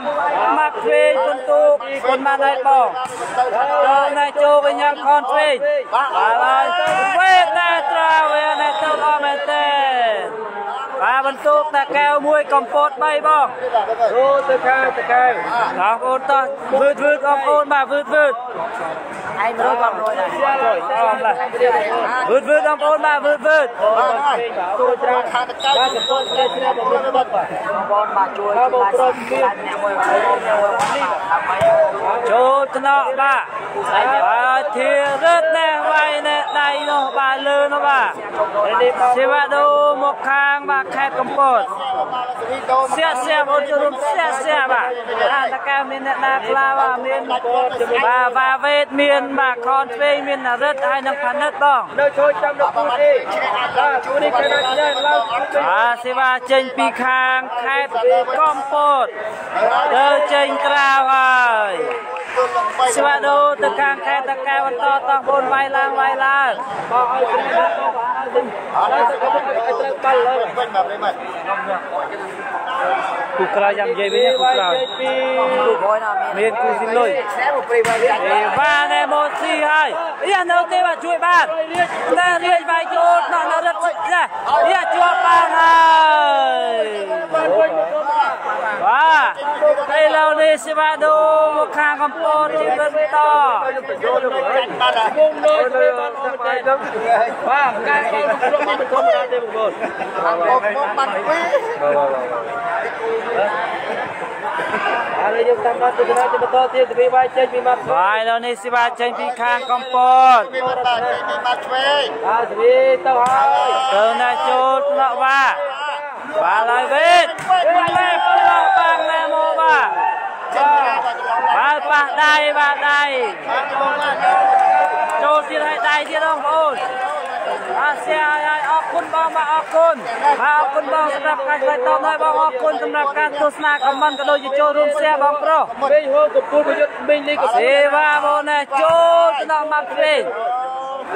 មកវិញគុនទូកគុនបានហើយបងដល់ណែចូលវិញញ៉ាំខនវិញបាទហើយវេតតែត្រាវាណែទៅអស់មែនទេ បាទបន្ទុកតែកែវមួយកំពត3បងអូទៅខាងទៅកែវបងប្អូនតោះវឺតវឺតបងប្អូនបាទវឺតវឺតឯងរួយបងរួយដែរអមឡាវឺតវឺតបងប្អូនបាទវឺតវឺតបាទហើយទូច្រើនខាងតកែកំពតស្រីស្រីបងប្អូនបាទបងបាទជួយឡាយឡាយអ្នកមួយបាទអ្នកមួយបាទដើម្បីចូលថ្នាក់បាទបាទធារឹតណែវាយណែដៃ នោះបាទលើនោះបាទសេវាដូមកខាងបាទខេត្តកំពតសេរីដូមសៀកសៀកអូនចូលរួមសៀកសៀកបាទអាតកែមានអ្នកណាខ្លះបាទមានបាទវ៉ាវេតមានបាទខនឆ្វេងមាននរិទ្ធហើយនឹងផានិតបងនៅជួយចាំនៅគូនេះបាទគូនេះគេណាស់ឡើងបាទសេវាចេញពីខាងខេត្តកំពតទៅចេញក្រៅហើយ ស្វាដូទៅខាងខេត្តតកែបន្តតោះបងវាយឡើងវាយឡើងបងឲ្យព្រៃដល់ដល់ទៅទៅឲ្យត្រូវបាល់លើវិញមកវិញមក គូក្រោយយ៉ាងនិយាយវិញគូក្រោយទូក្រោយណាមានគូស៊ីលុយខ្សែមកព្រីវ៉ៃចាញ់អេវ៉ាណែម៉ូស៊ីហើយយ៉ានៅទេបាទជួយបានតែរៀបវាយចូលដល់នៅរឹកយ៉ាយ៉ាជាប់បានហើយបាទឥឡូវនេះស្វាដូមកខាងកំពតជីវិតតចាញ់បានហើយវងលុយទៅបានអត់ទេបាទកាយបងគ្រប់មិនធម្មតាទេបងប្អូនមកមកបាត់ពីរឥឡូវយើងតាមដល់ទស្សនាទៅបន្តទៀតទៅវាយចេញពីមាត់បាទឥឡូវនេះសិវាចេញពីខាងកំពតពីមកបាទពីមកឆ្វេងបាទទៅទៅហើយទៅណាចូលថ្នាក់វ៉ាបាទហើយវេតវេតលេបឡោះបាំងណែមកបាទចាញ់បាទច្រឡំបាទប៉ះដៃបាទដៃចូលទៀតឲ្យដៃទៀតបងប្អូន អាសៀឲ្យអរគុណបងបាទអរគុណបាទអរគុណបងសម្រាប់ការឆ្លើយតបហើយបងអរគុណសម្រាប់ការទស្សនាខមមិនក៏ដូចជាចូលរួមសៀបងប្រុសវិញហូកំពូលប្រយុទ្ធមិញនេះក៏សេវាបងណែចូលទៅដល់មកវិញ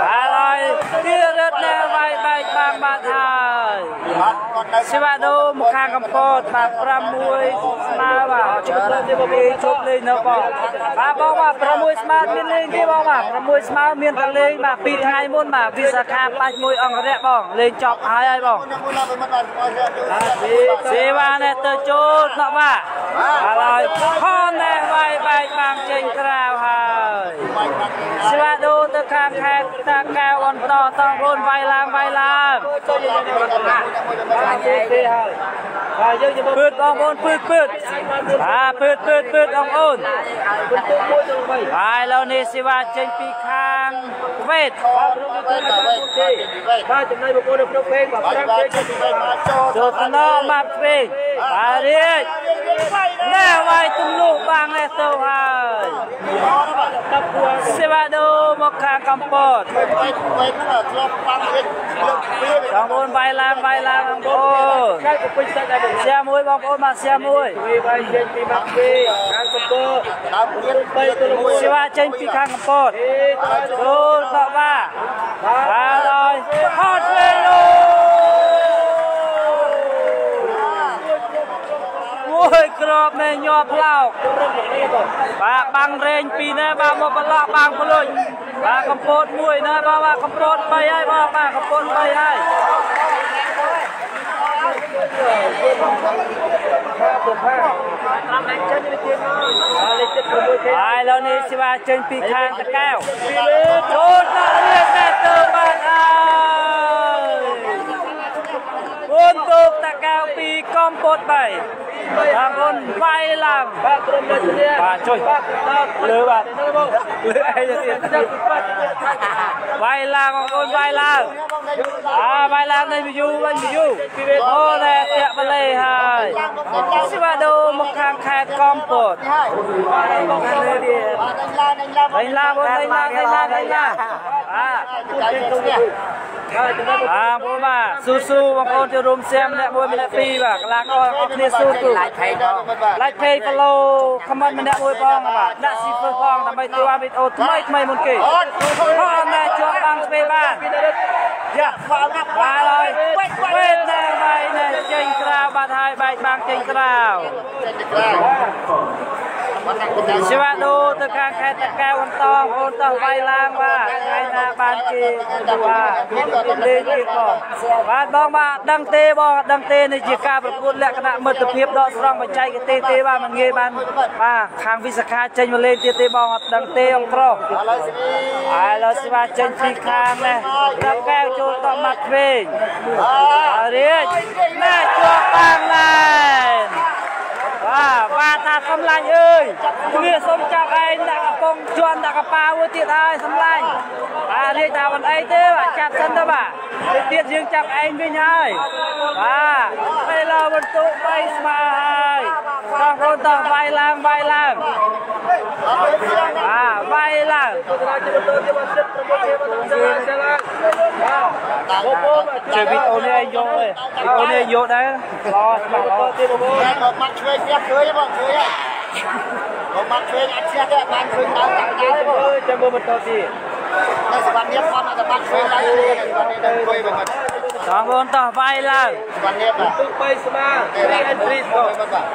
បាទហើយយទីរត់ណែវាយបែកបាំងបាត់ហើយបាទគាត់នៅសេវាដូមកខាងកំពតបាទ6ស្មើបាទជប់លេងទីបងជប់លេងនៅបងបាទបងបាទ6ស្មើមានលេងទេបងបាទ6ស្មើមានតែលេងបាទ2ថ្ងៃមុនបាទវិសាខាបាច់មួយអង្គរៈបងលេងចប់ហើយហើយបងមុនណាមិនបានមកស្ទើរសេវានេះទៅចូលណោះបាទហើយខននេះវាយបែកបាំងចេញក្រៅហើយសេវាដូទៅខាងខេត្តតាកែវអន្តតងខ្លួនវាយឡើងវាយឡើងទេហើយហើយយើងจะពឺតបងប្អូនពឺតពឺតបាទពឺតពឺតពឺតបងប្អូនហើយឥឡូវនេះសេវាចេញពីខាងវេតបាទចំណុចបងប្អូននៅក្នុងពេកបាទបាទប្រាំបាទពេកជួយទៅមកចូលចូលទៅណមកពេកបាទរៀកណែវាយទំនុះបាំងនេះទៅហើយសេវាដូមកខាងកំពតទៅទៅទៅធ្លាប់បាំងវិញលើកពីរបងប្អូនវាយឡើងវាយឡើងបងប្អូនខែកពេញសាច់ដែរបងសៀមួយបងប្អូនបាទសៀមួយវាវាយចេញពីមកពេកខាងកំពតដើមទៀតបីទៅលើមួយសេវាចេញពីខាងកំពតចូលតបាបាទហើយហត់វិញអូមួ យក្របនេះញាប់ផ្លោកបាទបាំងរែងពីរណាបាទមកប្រឡោះបាំងផ្លុចបាទកំពតមួយណាបាទបាទកំពត3ហើយបងបាទកំពត3ហើយតាមលេខចេញនេះទៀតហើយលេខចិត្ត6ខែហើយឥឡូវនេះសេវាចេញពីខាងតកែវចូលដល់រៀបតែទៅបានហើយគុនទូកតកែវពីកំពត3 បងប្អូនវាយឡើងបាទក្រុមលេខនេះបាទជួយបាទដល់លើបាទទៅបងលើអីទៀតចាប់បាទវាយឡើងបងប្អូនវាយឡើងអាវាយឡើងនៃវិយូវិញវិយូអូតែតាក់បលេហើយសេវាដូមកខាងខេត្តកំពតហើយបងខាងលើទៀតបាទដេញឡាដេញឡាដេញឡាបងដេញឡាដេញឡាដេញឡាអាចៅទៅ នេះហើយចំណុចអាបងប្អូនបាទស៊ូស៊ូបងប្អូនចូលរួមសៀមម្នាក់មួយម្នាក់ពីរបាទកន្លងកអស់គ្នាស៊ូស៊ូឡាយផេកបងឡាច់ពេកគីឡូខមមិនម្នាក់មួយផងបាទដាក់ស៊ីហ្វឺផងដើម្បីធ្វើឲ្យវីដេអូថ្មីថ្មីមុនគេផងណែជាប់បាំងស្ពេបានយ៉ាបាទហើយវេទណែបាយណែចេញក្រៅបាត់ហើយបែកបាំងចេញក្រៅចេញទៅក្រៅ បាទណាស់ទៅសេវាដូទៅខាងខេត្តតាកែវបន្តបងប្អូនតោះវាយឡើងបាទថ្ងៃណាបានគេបាទលេងទៀតបងបាទបងបាទដឹងទេបងដឹងទេនេះជាការប្រកួតលក្ខណៈមិត្តភាពដកស្រង់បច្ចេកទេសទេបាទមិនងាយបានបាទខាងវិសាខាចេញមកលេងទៀតទេបងអត់ដឹងទេអង្គប្រុសឥឡូវស្រីហើយឥឡូវសេវាចេញពីខាងនេះតាកែវចូលតមាត់វិញអហើយរៀចណែជាប់បាំងណែ បាទបាទថាសំឡាញ់អើយគ្នាសុំចាប់ឯងដាក់កំប៉ុងជន់ដាក់កប៉ាមួយទៀតហើយសំឡាញ់បាទរៀចថាមិនអីទេបាទចាប់សិនទៅបាទទៅទៀតយើងចាប់ឯងវិញហើយបាទ ពេលឡើបន្ទុក3ស្មើហើយតោះបងតោះវាយឡើងវាយឡើងបាទវាយឡើងទៅជាបន្តទៀតបាទចិត្ត6ខែបាទទៅចាឡាបាទបងប្អូនជួយវីដេអូនេះឲ្យយកឯងវីដេអូនេះយកដែរល្អច្បាស់ល្អបន្តទៀតបងប្អូនតែមកមកជួយទៀតជួយបងជួយហើយមកមកជួយអត់ឈ្នះទេបានជួយដល់តាំងដៅបងអើយចាំមើលបន្តទៀតនៅសវណ្ណនេះគាត់តែបាត់ជួយឡើងជួយសវណ្ណនេះទៅជួយបងគាត់ បងប្អូនតោះវាយឡើងសវណ្ណនេះបាទទុក3ស្មា3 entry បបងបាទ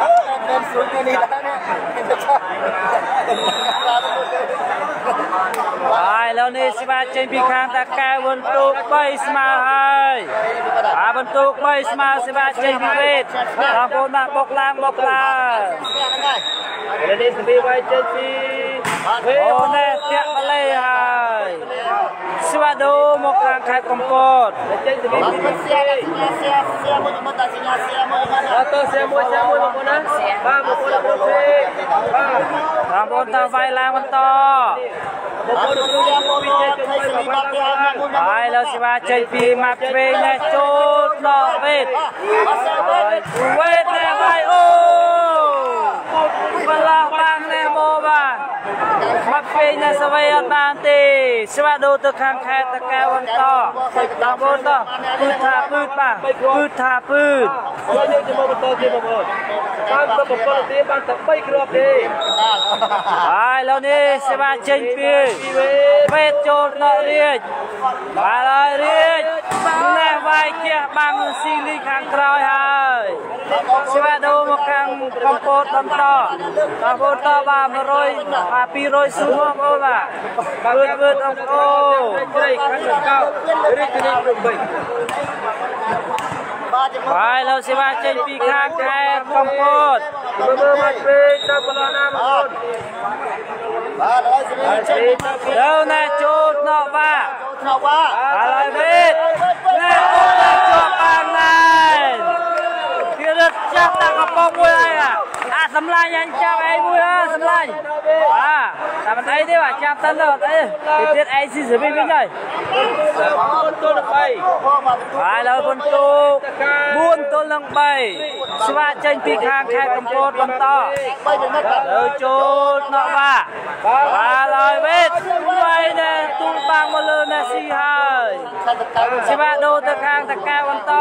អើតែស្រួលនេះដែរនេះហើយឥឡូវនេះស្វាចេញពីខាងតាកែវបន្ទុក3ស្មើហើយអាបន្ទុក3ស្មើស្វាចេញពីវេតបងប្អូនបាទបុកឡើងបុកឡើងឥឡូវនេះស្វីវាយចេញពី វេអូនេះតាក់បលេហើយស្វាដូមកខាងខេត្តកំពតចេញស្វីបាទពីមិនសៀសសៀសសៀមួយមកតែសញ្ញាសៀមួយមកអត់ទៅសៀមួយសៀមួយបងប្អូនណាបាទបងប្អូនប្រុសទេបាទបងប្អូនតោះវាយឡើងបន្តបងប្អូនគ្រូយ៉ាមកវិជ័យចុងធ្វើបីស្លីបាបាត់ត់បាវាត់មុនហើយឥឡូវស្វាចេញពីម៉ាប់ឆ្វេងនេះចូលដល់វេតហើយវេតណែបាយអូបលោះបាំងណែមកបាទ បាត់ពេកណាសវ័យអត់បានទេស្វាដូរទៅខាងខេត្តតកែវបន្តបងប្អូនតពឺថាពឺបាទពឺថាពឺយកយើងទៅមកបន្តទៀតបងប្អូនតាមទៅប្រព័ន្ធទៀតបានតែ3គ្រាប់ទេហើយឥឡូវនេះសេវាចេញពីពេទ្យចូលដល់រាជបាទហើយរាជណែវាយជះបាំងស៊ីលីខាងក្រោយហើយសេវាដូរមកខាងកំពតបន្តបងប្អូនតបាទ100បាទ200ស៊ូបងប្អូនបាទវឺតវឺតបងប្អូនជ្រៃខាងកោរាជធានីភ្នំពេញបាទជំនួសហើយឥឡូវសេវាចេញពីខាងខេត្តកំពតមើលមើលម កពេកទៅប្រឡណាបងប្អូនបាទហើយស្រីចេញទៅណែចូលដល់បាទក្នុងបាទឥឡូវវិញណែអូនជាប់បានណែពីរត់ចាប់តាកំប៉ុងមួយហើយអាសម្លាញ់អញចាប់អីមួយអើសម្លាញ់បាទតែមិនអីទេបាទចាប់ទៅទៅអត់អីពីទៀតអីស៊ីសវិវិញហើយអូនទល់ទៅហោបាទហើយឥឡូវពុនទូ4ទល់នឹង3ស្វាចេញពីខាងខេត្តកំពតបន្តបីចំណុចបាទទៅចូលណោះបាទបាទហើយវិញវាយណែទូលបាំងមកលើណែស៊ីហើយខាងតកៅសេវាដូរទៅខាងតកែវបន្ត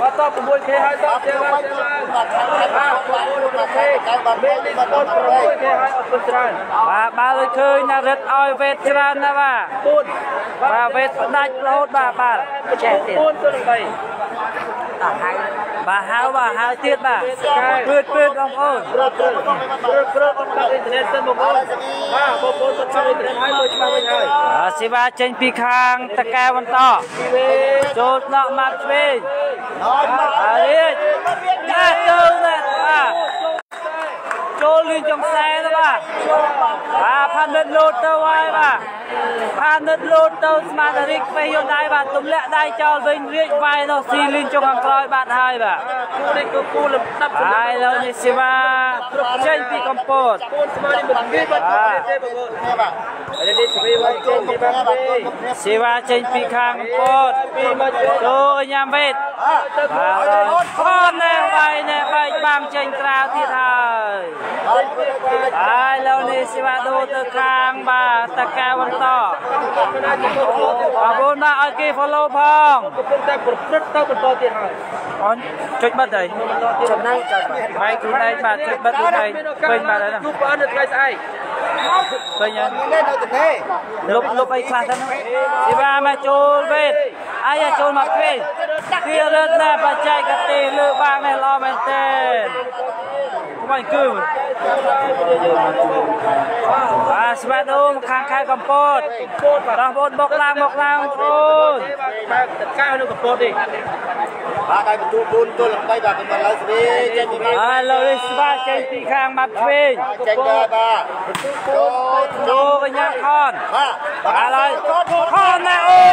បាទតប 6K ហើយតបបាទទៀតទៅបាទទៅទៀតបាទខាងខាងបាទបាទខាងតកៅបាទមេមេនេះនេះតបាទបបាទ 6K ហើយអត់ទៅច្រើនបាទបើលើឃើញណារឹតឲ្យវេតច្រើនណាស់បាទពូនបាទវេតផ្ដាច់រហូតបាទបាទចេះទៀតពូនទល់ទៅតាហៅ បាទហៅបាទហៅទៀតបាទពឿតពឿតបងប្អូន3ព្រឹកព្រឹកព្រឹកអត់បានអ៊ីនធឺណិតទៅបងប្អូនបាទបងប្អូនទៅឆាប់អ៊ីនធឺណិតហើយមើលច្បាស់វិញហើយអាសេវាចេញពីខាងតកែវបន្តចូលដកមកឆ្វេងដល់មកអារៀចណាទៅណាបាទចូលលីងចំខ្សែទៅបាទបាទផានិតលោតទៅហើយបាទផានិតលោតទៅស្មាតរិកពេះយន្តដៃបាទទម្លាក់ដៃចោលវិញរៀចវាយនោះស៊ីលីងចុងខាងក្រោយបាត់ហើយបាទគូនេះគឺគូលំដាប់ហើយឥឡូវនេះសេវាចេញពីកំពតពូនស្មារតីមិនគេបាត់ទេបងប្អូននេះបាទឥឡូវនេះស្វីវ៉ៃចេញពីបាត់ទេសេវាចេញពីខាងកំពតពីមកចូលចូលញ៉ាំវេតទៅបាទខនណែវាយណែបែកបាំចេញក្រៅទៀតហើយហើយឥឡូវនេះសេវាដូរទៅខាងបាទតកែបន្តណាជាចូលខ្លួនទៅបងប្អូនបាទឲ្យគេ follow ផងកំពុងតែប្រព្រឹត្តទៅបន្តទៀតហើយអូនចុចបិទហើយចំណៃចុចបែកខ្លួនឯងបាទចុចបិទខ្លួនឯងពេញបាទហើយហ្នឹងជួបបាននៅថ្ងៃស្អែកពេញហើយនេះនៅទៅទេលុបលុបអីខ្លះទៅហ្នឹងសេវាមកចូលវេតអាយចូលមកពេកពីរឹតណែបច្ចេកទេសលើបាងនេះល្អមែនទែ នខ្វាញ់គឺបាទស្វាដូរមកខាងខែកំពតពូនបាទបងប្អូនមកឡើងមកឡើងបងប្អូនបាទតកៅនៅកំពតនេះបាទហើយបន្ទូពូនទល់បីបាទមិនឡើយស្រីចេញពីមកហើយលើនេះស្វាចេញពីខាងមកឆ្វេងចេញដែរបាទចូលចូលកញ្ញាខនបាទហើយឡើយខនណាអូ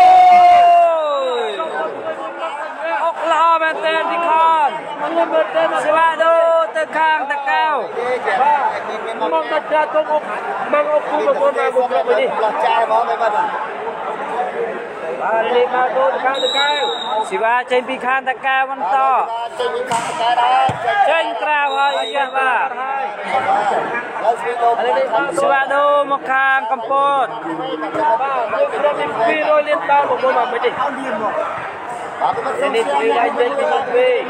យអុកល្អមែនទែនពីខនស្វាដូរទៅ ខាងតកៅមកដល់ចាទៅអុកមកអុកគូបងប្អូនមកមកក្រោយនេះផ្លោះចាយហ្មងមែនបាទបាទនេះមកទៅខាងតកៅស្វាចេញពីខាងតកៅបន្តចេញពីខាងតែដែរចេញចេញក្រៅហើយចាស់បាទហើយស្រីដូរឥឡូវនេះស្វាដូរមកខាងកំពតបាទមួយក្រុមនេះ200លានដុល្លារបងប្អូនមកមិនទេបាទមិន សិននេះវាដៃចេញពីមកវិញ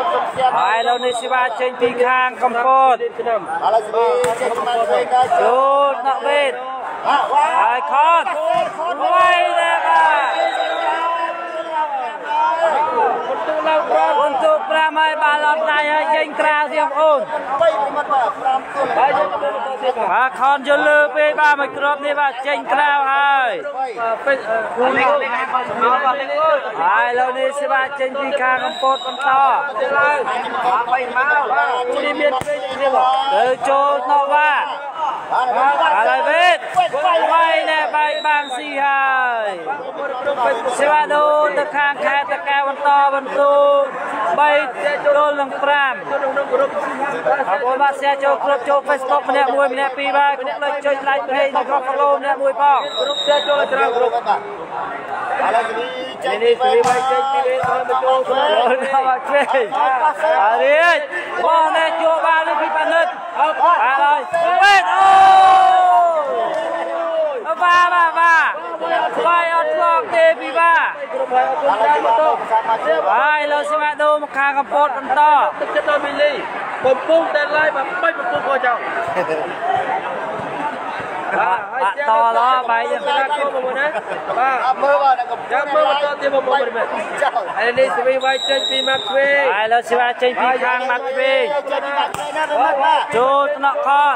ហើយឥឡូវនេះស្វាចេញពីខាងកំពតឆ្នាំឥឡូវស្រីចេញពីមកវិញដែរចូលដាក់វេតបាទវ៉ាហើយខតវាយដែរបាទ បន្ទូឡើងក្រោយបន្ទុក5ហើយបាល់អត់ដៃហើយចេញក្រៅទៀតបងប្អូនបីមិត្តបាទ5ទល់ហើយយើងទៅបន្តទៀតបាទបាទខនយកលើពេកបាទមួយគ្រាប់នេះបាទចេញក្រៅហើយពេញគូនេះលេងឲ្យបានសម្រាប់បាទលេងអើយហើយឥឡូវនេះស្វាចេញពីខាងកំពតបន្តទៅឡើងបាទបីមកបាទគូនេះមានពេញនេះបាទទៅចូលដល់បាទបាទ ឥឡូវវេតវាយណែបែកបាំងស៊ីហើយស្វាដូរទៅខាងខេត្តតកែវបន្តបន្ទូ3ទល់នឹង5ក្នុងក្នុងក្រុមបងប្អូនបាទ share ចូលគ្រប់ចូល Facebook ម្នាក់មួយម្នាក់ពីរបាទកុំភ្លេចចុច like page និងក៏ follow ម្នាក់មួយផងក្រុមចេះចូលឲ្យច្រើនក្រុមបាទឥឡូវស្រី ចេញនេះពីនេះវេស្រីបាយចេញពីនេះឲ្យមកចូលក្នុងចូលដល់មកឆ្វេងអារៀចបងនេះជួបបានពីប៉ានិតបាទហើយវេតអូបាទបាទបាទបាយអត់ធ្លាប់ទេពីបាទក្រុមហើយអរគុណច្រើនមកទៅហើយលើសមាដូមកខាងកំពតបន្តទឹកចិត្តដល់មីលីបំពុងតែឡាយបាបាច់បំពុងខោចោល បាក់តឡបាយយើងតាគោមកណាបាទអត់មើលបាទកំចាំមើលបន្តទៀតមកមើលមែនចោលហើយនេះស្វីវាយចេញពីម៉ាក់ឆ្វេងហើយលើសមាចេញពីខាងមាត់វិញចេញពីបាក់ណាដល់បាទចូលថ្នាក់ខន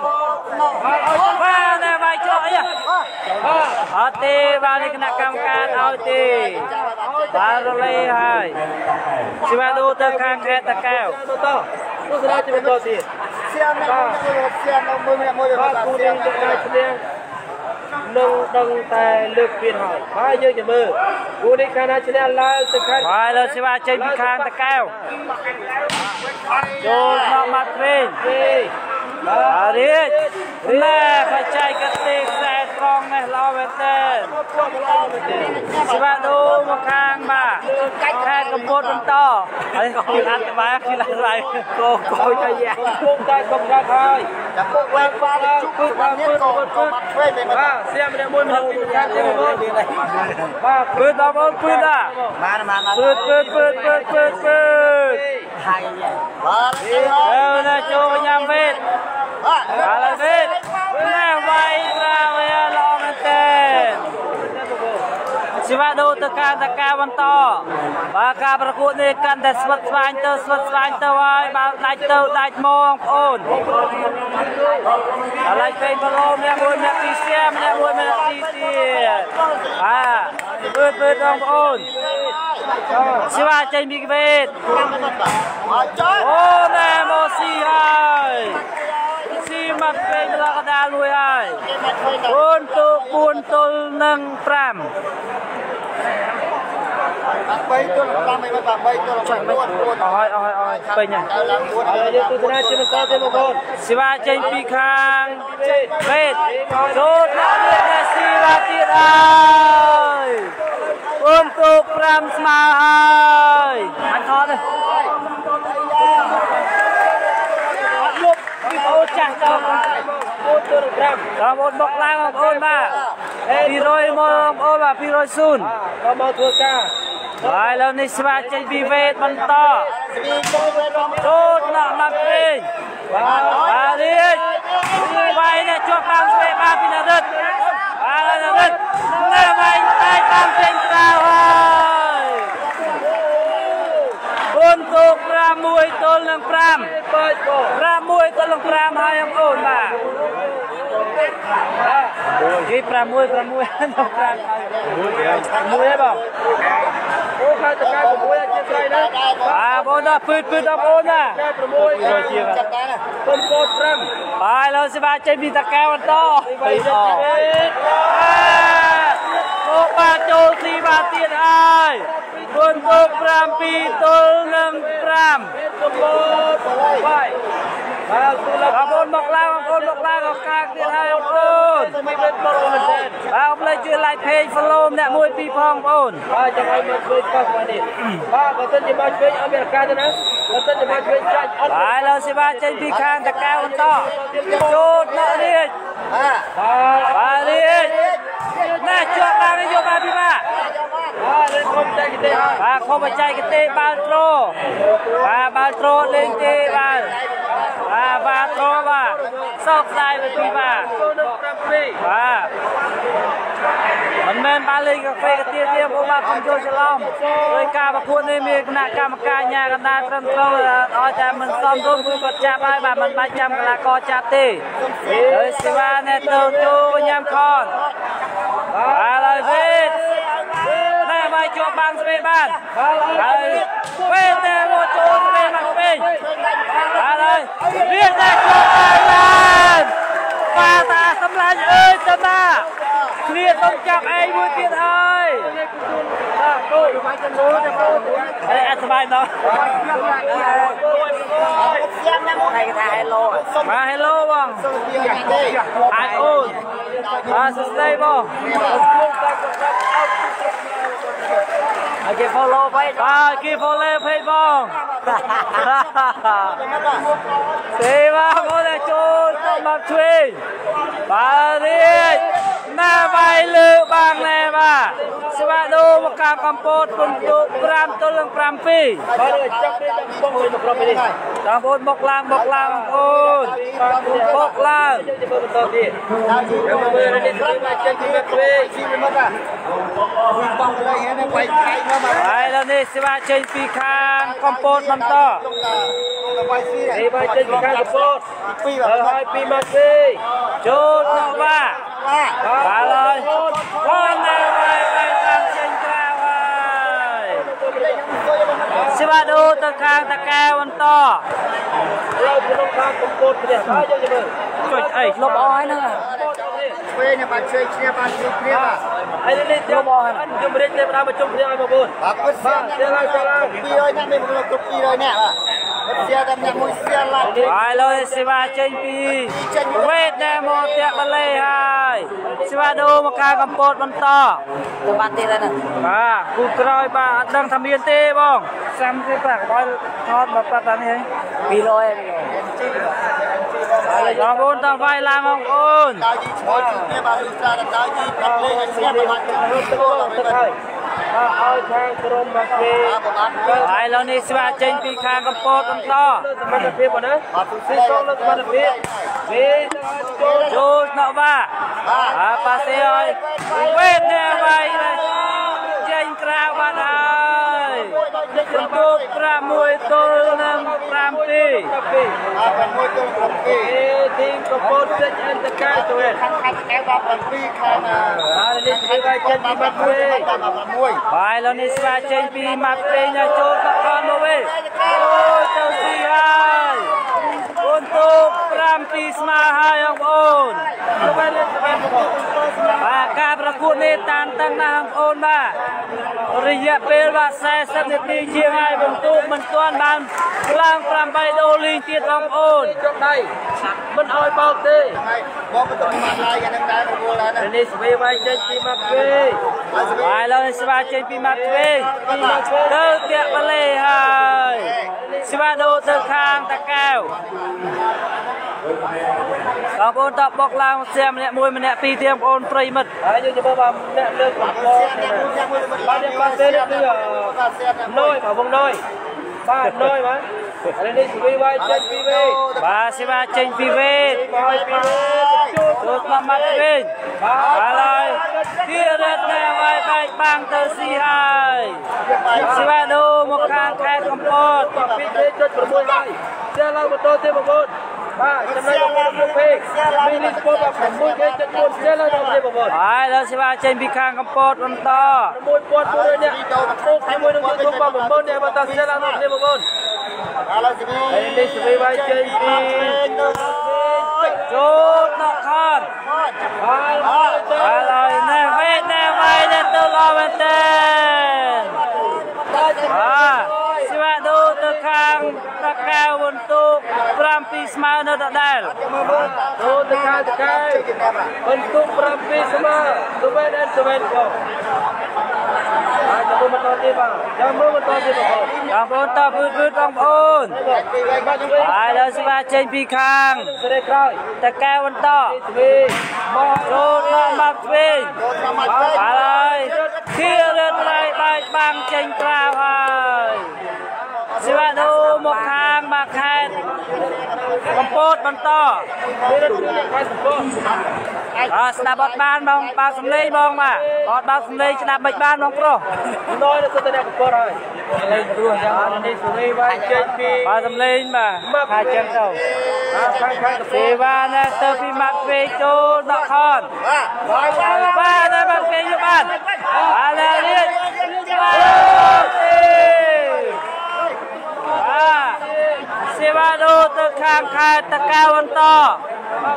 បាទតែបាយចុះអីអត់ទេបាទនេះគណៈកម្មការឲ្យទេបាទរលេហើយសមាដូទៅខាងខេត្តតាកែវបន្ត ទស្សនាជាបន្តទៀតសៀមណាសៀមនៅមួយមួយមួយបាទគូនេះយកតែឈ្នះនឹងដឹងតែលើកពីហើយហើយយើងจะមើលគូនេះខាងណាឈ្នះឡើងទៅខាងហើយលើសមាចេញពីខាងតាកែវចូលថ្នាក់មាត់វិញទេ បាទអារៀចណែបច្ចេកទេសខ្សែត្រង់នេះល្អមែនទែនស្វាដូមកខាងបាទកាច់ខែកំពតបន្តហើយគឺអត្តបាយគឺឡើងឡើងកោកោចយ៉ាពុំតែកំកាត់ហើយតែពួកវែងបាទជួបគឺបាទនេះក៏ក៏មកឆ្វេងទៅមកបាទសៀមម្នាក់មួយម្នាក់ពីខាងទៀតមកបាទពឺដល់បងពឺដល់បានបានបានពឺពឺពឺពឺពឺពឺហើយបាទអើណាចូលកញ្ញាវេតបាទ ឥឡូវវេតណែវាយត្រាវល្អមែនទែនសិវាដូទៅការតការបន្តបាទការប្រកួតនេះកាន់តែស្វិតស្វាញទៅស្វិតស្វាញទៅហើយបើដាច់ទៅដាច់មកបងប្អូនឥឡូវពេញប្រឡូមអ្នកមួយអ្នកពីរសៀមអ្នកមួយអ្នកទីទៀតបាទពើពើបងប្អូនសិវាចេញពីវេតមកចុះអូណែមកស៊ីហើយ ស៊ីមកពេញកន្លងកណ្ដាលមួយហើយមកឆ្វេងទៅ4ទូ4ទល់នឹង5បីទល់5មិនបាទបីទល់4 4អស់ហើយអស់ហើយអស់ហើយពេញហើយទៅឡើង4ហើយយើងទស្សនាជាបន្តទៀតមកបងសិវាចេញពីខាងវេតចូលដាក់លៀកតែស៊ីវ៉ាទៀតហើយអូនទូ5ស្មើហើយអញថតទេអត់លុបពី ប្អូនចាស់ទៅ4ទល់5បងប្អូនមកឡើងបងប្អូនបាទ200មកបងប្អូនបាទ200ស៊ូនក៏មកធ្វើការហើយឥឡូវនេះស្វាចេញពីវេតបន្តស្វីចូលទៅរំចូលដាក់មកវិញបាទបាទរៀចវាយនេះជាប់តាមស្វេបាទពីនរិទ្ធបាទនរិទ្ធនៅវាយតែតាមចេញក្រៅហើយអូនទូ 6ទល់នឹង5បាទបង6ទល់នឹង5ហើយបងប្អូនបាទគេ6 6នឹង5ហើយមួយហើយបងអូខាតកាយ6ជាស្រ័យណាបាទបងណាពឺតពឺតបងប្អូនណាកាយ6ជាងចាប់តាណាទុនពោត5បាទឥឡូវសិវាចេញពីតកែវបន្តវាយចេញពីវេតមកបាទចូលស៊ីបាទទៀតហើយ គុណទុក7ទល់នឹង5ទុនពោតបាយបាទទូលបងប្អូនមកឡើងបងប្អូនមកឡើងឱកាសទៀតហើយបងប្អូនមិនមែនបរមែនទេបាទអរគុណជួយ like page follow ម្នាក់មួយពីរផងបងប្អូនបាទចាំឲ្យមកជួយប៉ះមកនេះបាទបើសិនជាមកជួយអមេរិកាទៅណាបើសិនជាមកជួយចាច់អត់បាទឥឡូវសិវាចេញពីខាងតកែវបន្តចូលដាក់រាជបាទបាទបាទរាជណែជាប់តាមយកបាទពីបាទ បាទលេងគុំតែគេទេហើយបាទខុសបច្ចេកទេសបាល់ត្រូបាទបាល់ត្រូលេងទេបាទបាទបាល់ត្រូបាទសោកស្ដាយទៅពីបាទចូលនឹង7បាទមិនមែនបាល់លេងកាហ្វេកាទៀទេបងបាទខ្ញុំចូលច្រឡំដោយការប្រកួតនេះមានគណៈកម្មការញ៉ាកណ្ដាលត្រឹមត្រូវឲ្យតែមិនសមរម្យគឺគាត់ចាប់ហើយបាទមិនបាច់ចាំកីឡាករចាប់ទេដោយសេវានេះទៅចូលញ៉ាំខនបាទហើយវេត ឲ្យជាប់បានស្វេបានហើយពេលតែមកចូលស្វេមកពេញបាទហើយវាតែជាប់បានបានបាទតាសម្លាញ់អើយតាតាគ្នាសុំចាប់ឯងមួយទៀតហើយបាទគូអាចទៅមើលទៅហើយអាចស្បាយដល់ហើយថាហេឡូបាទហេឡូបងអាចអូនបាទសួស្ដីបង អគេ follow page បាទគេ follow page បងទេបាទបងចូលទៅមកជួយបាទរៀច ណាវាយលើបាងណែបាទស្វាដូមកកាកំពតពុនទូ5ទល់នឹង7បាទចាប់នេះចាប់បងមួយមកក្រុមនេះបងប្អូនបុកឡើងបុកឡើងបងប្អូនបុកឡើងយើងទៅបន្តទៀតយើងមកមើលនេះគឺមកចេញពីមកវិញជីវិតមកអាបងលេងហ្នឹងបែកខៃមកមកហើយឥឡូវនេះស្វាចេញពីខាងកំពតបន្តបាយស៊ីនេះមកចេញពីខាងកពតពីរហើយហើយពីមកវិញចូលទៅបា បាទបាទហើយវ៉ាន់ណាហើយបែរតាមចេញក្រៅហើយសិវាដូទៅខាងតាកាបន្តលើក្នុងខាងកំពូតព្រះហើយយើងទៅមើលចុចអីលុបអស់ហើយហ្នឹងឆ្វេងបានឆ្វេងឈ្នះបានជួបគ្នាបាទហើយនេះទៀតបងខ្ញុំរៀបទេផ្ដើមប្រជុំគ្នាឲ្យបងប្អូនបាទពិតសានឡើងឡើងពីហើយណាមានមនុស្សគ្រប់200នាក់បាទ ជាតែអ្នកមួយស្គាល់ឡាហើយលើសេវាចេញពីវេទណែមកតាក់បលេហើយសេវាដូមកខាងកំពតបន្តទៅបាត់ទៀតហើយហ្នឹងបាទគូក្រោយបាទអត់ដឹងថាមានទេបងសាំទេបាទកុំឲ្យថតមកប៉ាត់តាមនេះហើយ200ហើយហើយបងប្អូនតោះវាយឡើងបងប្អូនតើយីឈ្មោះជគ្នាបាទលុះត្រាដល់តើយីបាត់លេងឲ្យស្គាល់បាទទៅទៅទៅទៅហើយបាទ ឲ្យខាងក្រុមមកវិញបាទបាទហើយឥឡូវនេះស្វាចេញពីខាងកំពតបន្តសមត្ថភាពបងណាបាទស៊ីកងលើសមត្ថភាពវិញទៅឲ្យចូលចូលណកបាទអាប៉ាសេឲ្យវេទណែវាយហើយចេញក្រៅបាត់ហើយ បន្ទុក6ទល់នឹង7កាពីបាទ6ទៅ7អេទីមកពតសេចអន្តកាយទៅវិញខាងខាងកែបាទ7ខាងហើយនេះគឺឲ្យចេញពីបាត់វិញបាទ6ហើយឥឡូវនេះស្វាចេញពីម៉ាត់ពេញហើយចូលតកនមកវិញអូយទៅស៊ីហើយបន្ទុក5ពីស្មើហើយបងប្អូនទៅវិញទៅវិញបងប្អូនបាទ ការប្រកួតនេះតានតឹងណាស់បងប្អូនបាទរយៈពេលបាទ40នាទីជាងហើយបន្ទុកមិនទាន់បានឡើង8ដុល្លារទៀតបងប្អូនចុកដៃមិនឲ្យបោកទេហើយបងមិនទៅមកឡាយយ៉ាងហ្នឹងដែររវល់ហើយណានេះស្វីវាយចេញពីមកវិញហើយឥឡូវនេះស្វាចេញពីម៉ាត់ពេញទៅតាក់បលេហើយស្វាដូរទៅខាងតាកែវ បងប្អូនតបបុកឡើងសៀមម្នាក់មួយម្នាក់ពីរទៀតបងប្អូនប្រិមិត្តហើយយើងទៅបើអ្នកលើកកំពតបាទយើងបាទទេគឺបាទសៀនណយបាទវងណយបាទណយបាទហើយនេះស្វីវាយចេញពីវិញបាទសេវាចេញពីវេទហើយពីវិញជួបចូលស្មាត់ម៉ាត់វិញបាទហើយទីរត់ណែវាយបែកបាំងទៅស៊ីហើយសេវាដូរមកខាងខេត្តកំពតពី2.6ហើយស្ទះឡើងបន្តទៀតបងប្អូន បាទចំណុចរបស់លោកពេកមីនីស្ពតបាទ6.4ស្ទះឡើងដល់ទៀតបងប្អូនហើយដល់សេវាចេញពីខាងកំពតបន្ត6.1នាក់អូជាមួយនឹង YouTube បាទ9នាក់បន្តស្ទះឡើងដល់ទៀតបងប្អូនឥឡូវស្វីហើយនេះស្វីវាយចេញពីចូលដល់ខនហើយទៅហើយហើយណែវេណែវាយទៅល្អមែនតើបាទសេវាដូរទៅខា ងតាកែវបន្ទុក7ពីស្មើនៅដដែលទៅទៅខាងតកែបន្ទុក7ពីស្មើទៅវិញអិនទៅវិញបងហើយទៅបន្តទៀតបាទចាំមើលបន្តទៀតបងប្អូនបងប្អូនតបពឺពឺបងប្អូនបាទជួយហើយដល់សេវាចេញពីខាងសេរីក្រោយតាកែវបន្តស្វីមកចូលដល់មកវិញចូលតាមមកទៅហើយធៀរត់ឡៃបែកបាំងចេញក្រៅហើយ សេវាដូរមកខាងបាក់ខេតកំពតបន្តមានរត់ខាងសពអើស្ដាប់អត់បានបងបើកសំឡេងបងបាទអត់បើកសំឡេងស្ដាប់មិនបានបងប្រុសណយទៅទៅអ្នកកពតហើយលេងព្រោះយ៉ាងនេះសេរីវាយចេញពីបើកសំឡេងបាទថាចឹងទៅខាងខាងកពសេតវាណែទៅពីម៉ាត់ពេកចូលដល់ខនបាទបាយបាទតែម៉ាត់ពេកយកបានបាទរៀបបាទបាទ សេវាដូរទៅខាងខេត្តតកែវបន្ត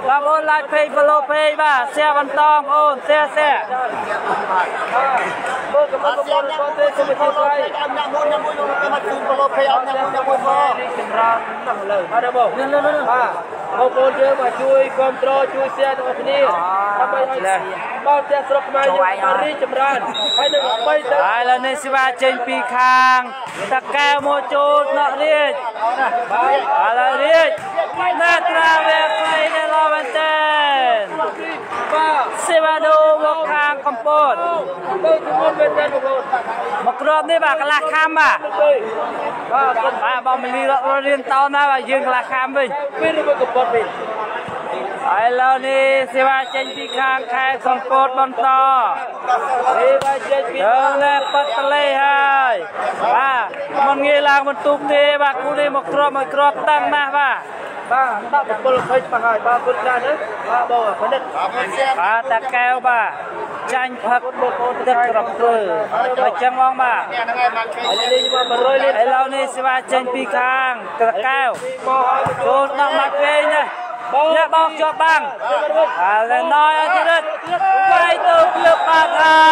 បងប្អូនឡាយពេកប្លូពេកបាទសែបន្តបងប្អូនសែសែមើលកំពុងបងប្អូនទេសូមជួយអត់ញ៉ាំមួយញ៉ាំមួយទៅមកជូនប្រូភេអត់ញ៉ាំមួយញ៉ាំមួយផងនេះចម្រើនណាស់លើបាទបងបាទ បងប្អូនយើងមកជួយគ្រប់គ្រងជួយ share ទាំងអស់គ្នាដើម្បីឲ្យបងផ្ទះស្រុកខ្មែរយើងបានរីកចម្រើនហើយនឹងបីទៅហើយឥឡូវនេះសេវាចេញពីខាងតកែវមកចូលណក់រាជបាទឥឡូវរាជ ណែត្រាវាផ្លេនេះឡមែនតើសេវាដូមកខាងកំពតមកក្របនេះបាទកន្លះខាំបាទបាទបាទបងមលីរត់រៀនតោណាបាទយើងកន្លះខាំវិញពេលរបស់កំពតវិញឥឡូវនេះសេវាចេញពីខាងខេត្តសំពតបន្តសេវាចេញពីដល់លែប៉ាត់តលេហើយបាទមិនងាយឡើងបន្ទប់ទេបាទគូនេះមកក្របមកក្របតាំងណាស់បាទ បាទដាក់បពលឃើញមកហើយបាទគុណចាស់ណាបាទបងផនិតបាទសៀមបាទតាកែវបាទចាញ់ផឹកទឹកក្រព្រឺអញ្ចឹងបងបាទនេះហ្នឹងហើយបានឃើញឥឡូវនេះ100លីត្រឥឡូវនេះសេវាចេញពីខាងតាកែវចូលដល់មកវិញណាអ្នកបងជាប់បាំងហើយណយអតិរិទ្ធវាយទៅគៀបបាត់ហើ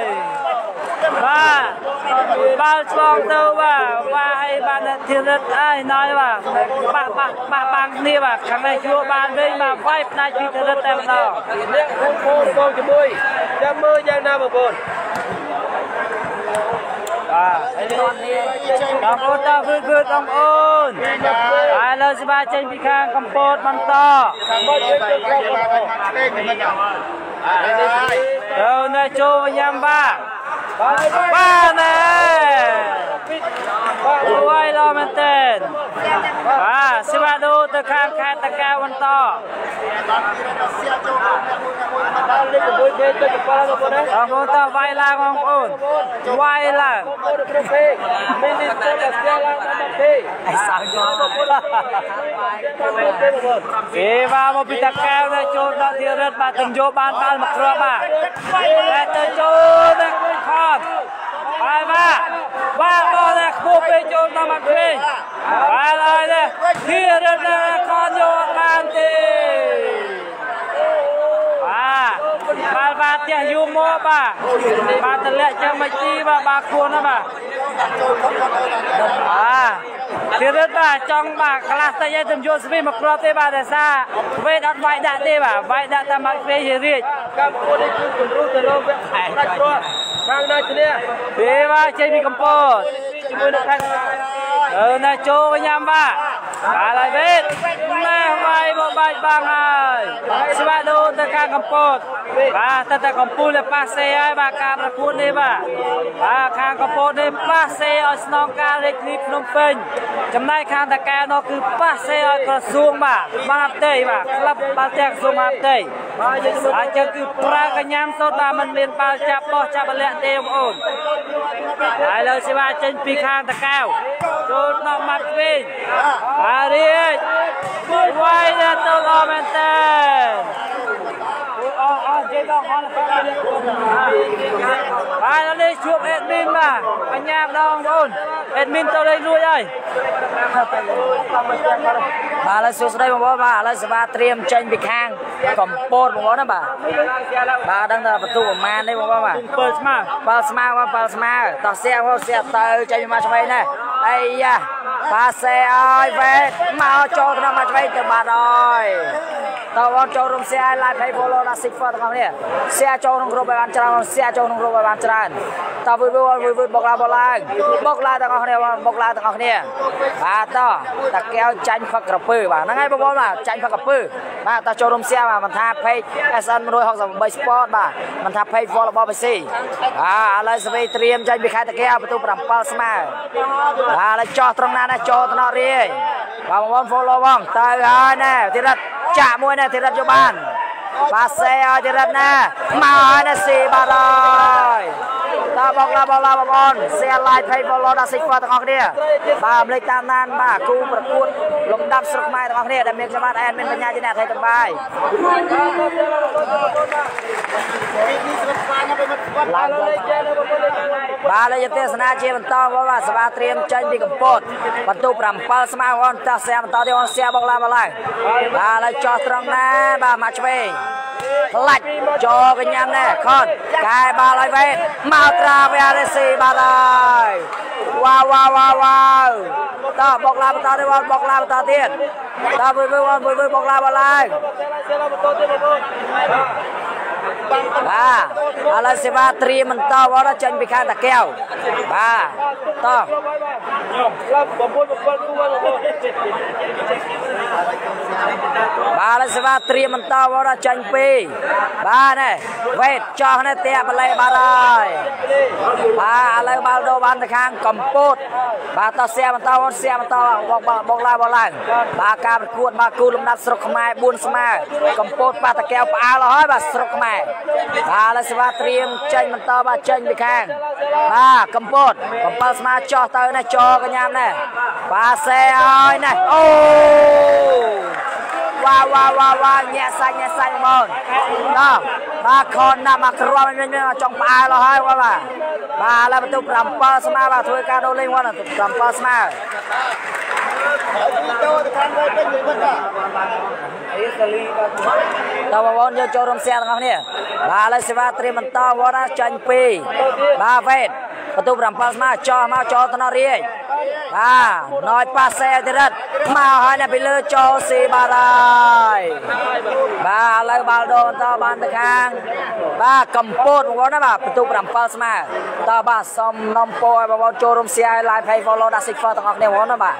យ បាទបាល់ឆ្លងទៅបាទវាយបានអតិរិទ្ធហើយណយបាទបាក់បាក់បាក់បាំងគ្នាបាទខាងនេះជួបានវិញបាទវាយផ្ដាច់ពីអតិរិទ្ធតែម្ដងនេះបងប្អូនបងជាមួយចាំមើលយ៉ាងណាបងប្អូនបាទបងប្អូនតើគឺគឺបងប្អូនហើយលើសបាចេញពីខាងកំពតបន្តខាងមកយើងទៅក្រោមបាទមកលេងមិនយ៉ាងហើយទៅនៅចូលញ៉ាំបាបាទ ណែបាទ រួយឡមែនតើបាទសបាដូទៅខាងខេត្តតកែវបន្តបានពីរត់សៀចូលមកមួយមួយមកដល់លេខ6គេទៅកប៉ាល់បងប្អូនណាបងប្អូនតើវាយឡើងបងប្អូនវាយឡើងបងប្អូនគ្រប់ពេកមីនីស្ទ័រស្គាល់ឡើងដល់ពេកអីសើចបងប្អូនបងប្អូនទេបាទមកពីតកែវទៅចូលដល់ទីរិទ្ធបាទទាំងយកបានបាល់មកគ្រាប់បាទតែទៅចូលទៅគួយខំ បាទបាទបាទបោះតែខ្ពស់ពេកចូលដល់មកវិញបាទហើយនេះទីរិទ្ធខនយកអត់បានទេបាទបាទបាទផ្ទះយូរមកបាទបាទតម្លាក់ចឹងមិនទីបាទបាទខួនណាបាទបាទទីរិតបាទចង់បាទខ្លះតិចឲ្យទំយកស្វីមកគ្រាប់ទេបាទតែសារវេតអត់វាយដាក់ទេបាទវាយដាក់តាមមកព្រៃជារាជកម្មពុននេះគឺគំរូទៅលើវគ្គប្រាច់ព្រាត់ ខាងណាឈ្នះទេបាទចេញពីកំពតជា មួយនឹងខាងអឺណាចូលវិញញ៉ាំបាទបាទហើយវេតណែវាយមកបាច់បាំងហើយស្វាដូនទៅខាងកំពតបាទតែតែកំពូលប៉ាសេហើយបាទការប្រកួតនេះបាទបាទខាងកំពតនេះប៉ាសេឲ្យស្នងការរាជធានីភ្នំពេញចំណែកខាងតកែនោះគឺប៉ាសេឲ្យក្រសួងបាទមហាផ្ទៃបាទក្លឹបបាល់ទះក្រសួងមហាផ្ទៃហើយចឹងគឺប្រើកញ្ញាំសូត្របាទមិនមានបាល់ចាប់បោះចាប់បលាក់ទេបងប្អូនហើយលើសេវាចេញពីខាងតកៅចូលដល់មាត់វិញអារៀចវាយទៅល្អមែនតើ អូអូជិះដល់អស់បាទនេះជួបអេដមីនបាទបញ្ញាម្ដងបងប្អូនអេដមីនទៅលេងរួចហើយបាទឥឡូវសួស្តីបងប្អូនបាទឥឡូវសេវាត្រៀមចេញពីខាងកំពតបងប្អូនណាបាទបាទដឹងថាបន្ទុកប្រមាណនេះបងប្អូនបាទ7ស្មើបាល់ស្មាបាទបាល់ស្មាតោះសៀកមកសៀកទៅចេញមកឆ្វេងណាអីយ៉ាប៉ាសេឲ្យវេតមកចូលទៅមកឆ្វេងទៅបាត់ហើយ តើបងចូលរួមសៀកឲ្យ live pay follow ដល់ six for ទាំងអស់គ្នាសៀកចូលក្នុងក្រុមឲ្យបានច្រើនសៀកចូលក្នុងក្រុមឲ្យបានច្រើនតើវឺវឺវឺវឺបុកឡើងបុកឡើងបុកឡើងទាំងអស់គ្នាបងបុកឡើងទាំងអស់គ្នាបាទតោះតាកែវចាញ់ផឹកក្រពើបាទហ្នឹងហើយបងប្អូនបាទចាញ់ផឹកក្រពើបាទតោះចូលរួមសៀកបាទមិនថា page SN 168 Sport បាទមិនថា page follow របស់ PC បាទឥឡូវសវីត្រៀមចាញ់ពីខេត្តតាកែវបន្ទូ7ស្មើបាទឥឡូវចោះត្រង់ណាណាចូលថ្នាក់រាយបាទបងប្អូន follow បងទៅហើយណែធីរិតចាក់មួយណែធីរិតយកបានបាទសេឲ្យធីរិតណាមកហើយណែស៊ីបាទហើយ តើបងឡាបងឡាបងប្អូន share like page follow ដល់ Six Four ទាំងអស់គ្នាបាទអំលេចតាមដានបាទគូប្រកួតលំដាប់ស្រុកខ្មែរទាំងអស់គ្នាដែលមានខ្ញុំបាទអែនមានបញ្ញាជាអ្នកថៃតំបាយពីស្រុកស្វាញទៅមកគាត់ឡើងលេខចេះបាទលេខទេសនាជាបន្តបងបាទសបាត្រៀមចេញពីកម្ពុជាបន្ទូ7ស្មើបងតោះសែបន្តទៀតបងសែបងឡើងមកឡើងបាទហើយចោះត្រង់ណាបាទមកឆ្វេងផ្លាច់ចូលកញ្ញាំណែខនកែបាល់ឲ្យវេតមកត្រាវារេស៊ីបាទហើយវ៉ាវវ៉ាវវ៉ាវ៉ាវតោះបុកឡើងបន្តទៀតបងបុកឡើងបន្តទៀតតោះវើវើវើវើបុកឡើងមកឡើងសេឡាបន្តទេបង ប្អូនបាំងទៅបាទឥឡូវសេវាត្រៀមបន្តវត្តចេញពីខាងតាកែវបាទតោះខ្ញុំឡើងបងប្អូនបងប្អូនគួរបងប្អូនបាទឥឡូវសេវាត្រៀមបន្តវត្តចេញពីបាទនេះវេតចោះនេះតែបលែបាទហើយបាទឥឡូវបាល់ដូរបានទៅខាងកំពតបាទតោះសៀបន្តវត្តសៀបន្តបងបងឡើងបងឡើងបាទការប្រកួតបាទគូលំដាប់ស្រុកខ្មែរ4ស្មើកំពតបាទតាកែវផ្អើលហើយបាទស្រុកខ្មែរបាទឥឡូវសេវាត្រៀមចេញបន្តបាទចេញពីខាងបាទកំពត7ស្មើចោះទៅនេះចកញ្ញាមនេះបាទសេហើយនេះអូវ៉ាវ៉ាវ៉ាវ៉ាញាក់សាច់ញាក់សាច់បងណោះបាទខនណាស់មកគ្រាប់វិញចង់ផ្អើលហើយបាទបាទឥឡូវបន្ទុក7ស្មើបាទធ្វើការដូរលេងវត្ត7ស្មើ ទៅទៅខាងវិញវិញវិញបាទអេសាលីបាទតើបងប្អូនយកចូលរួមសៀទាំងអស់គ្នាបាទឥឡូវសេវាត្រៀមបន្តវត្តណាចាញ់ពីបាទវេតបន្ទុក7ស្មើចោះមកចោលតំណរាជបាទណយប៉ាសេអតិរិតមកហើយនៅពីលើចូលស៊ីបាទហើយបាទឥឡូវបាល់ដូរបន្តបានទៅខាង បាទកម្ពុជាបងប្អូនណាបាទបន្ទុក7ស្មើតើបាទសុំនាំពោឲ្យបងប្អូនចូលរួម share live page follow ដាក់ six ទាំងអស់គ្នាបងប្អូនណាបាទ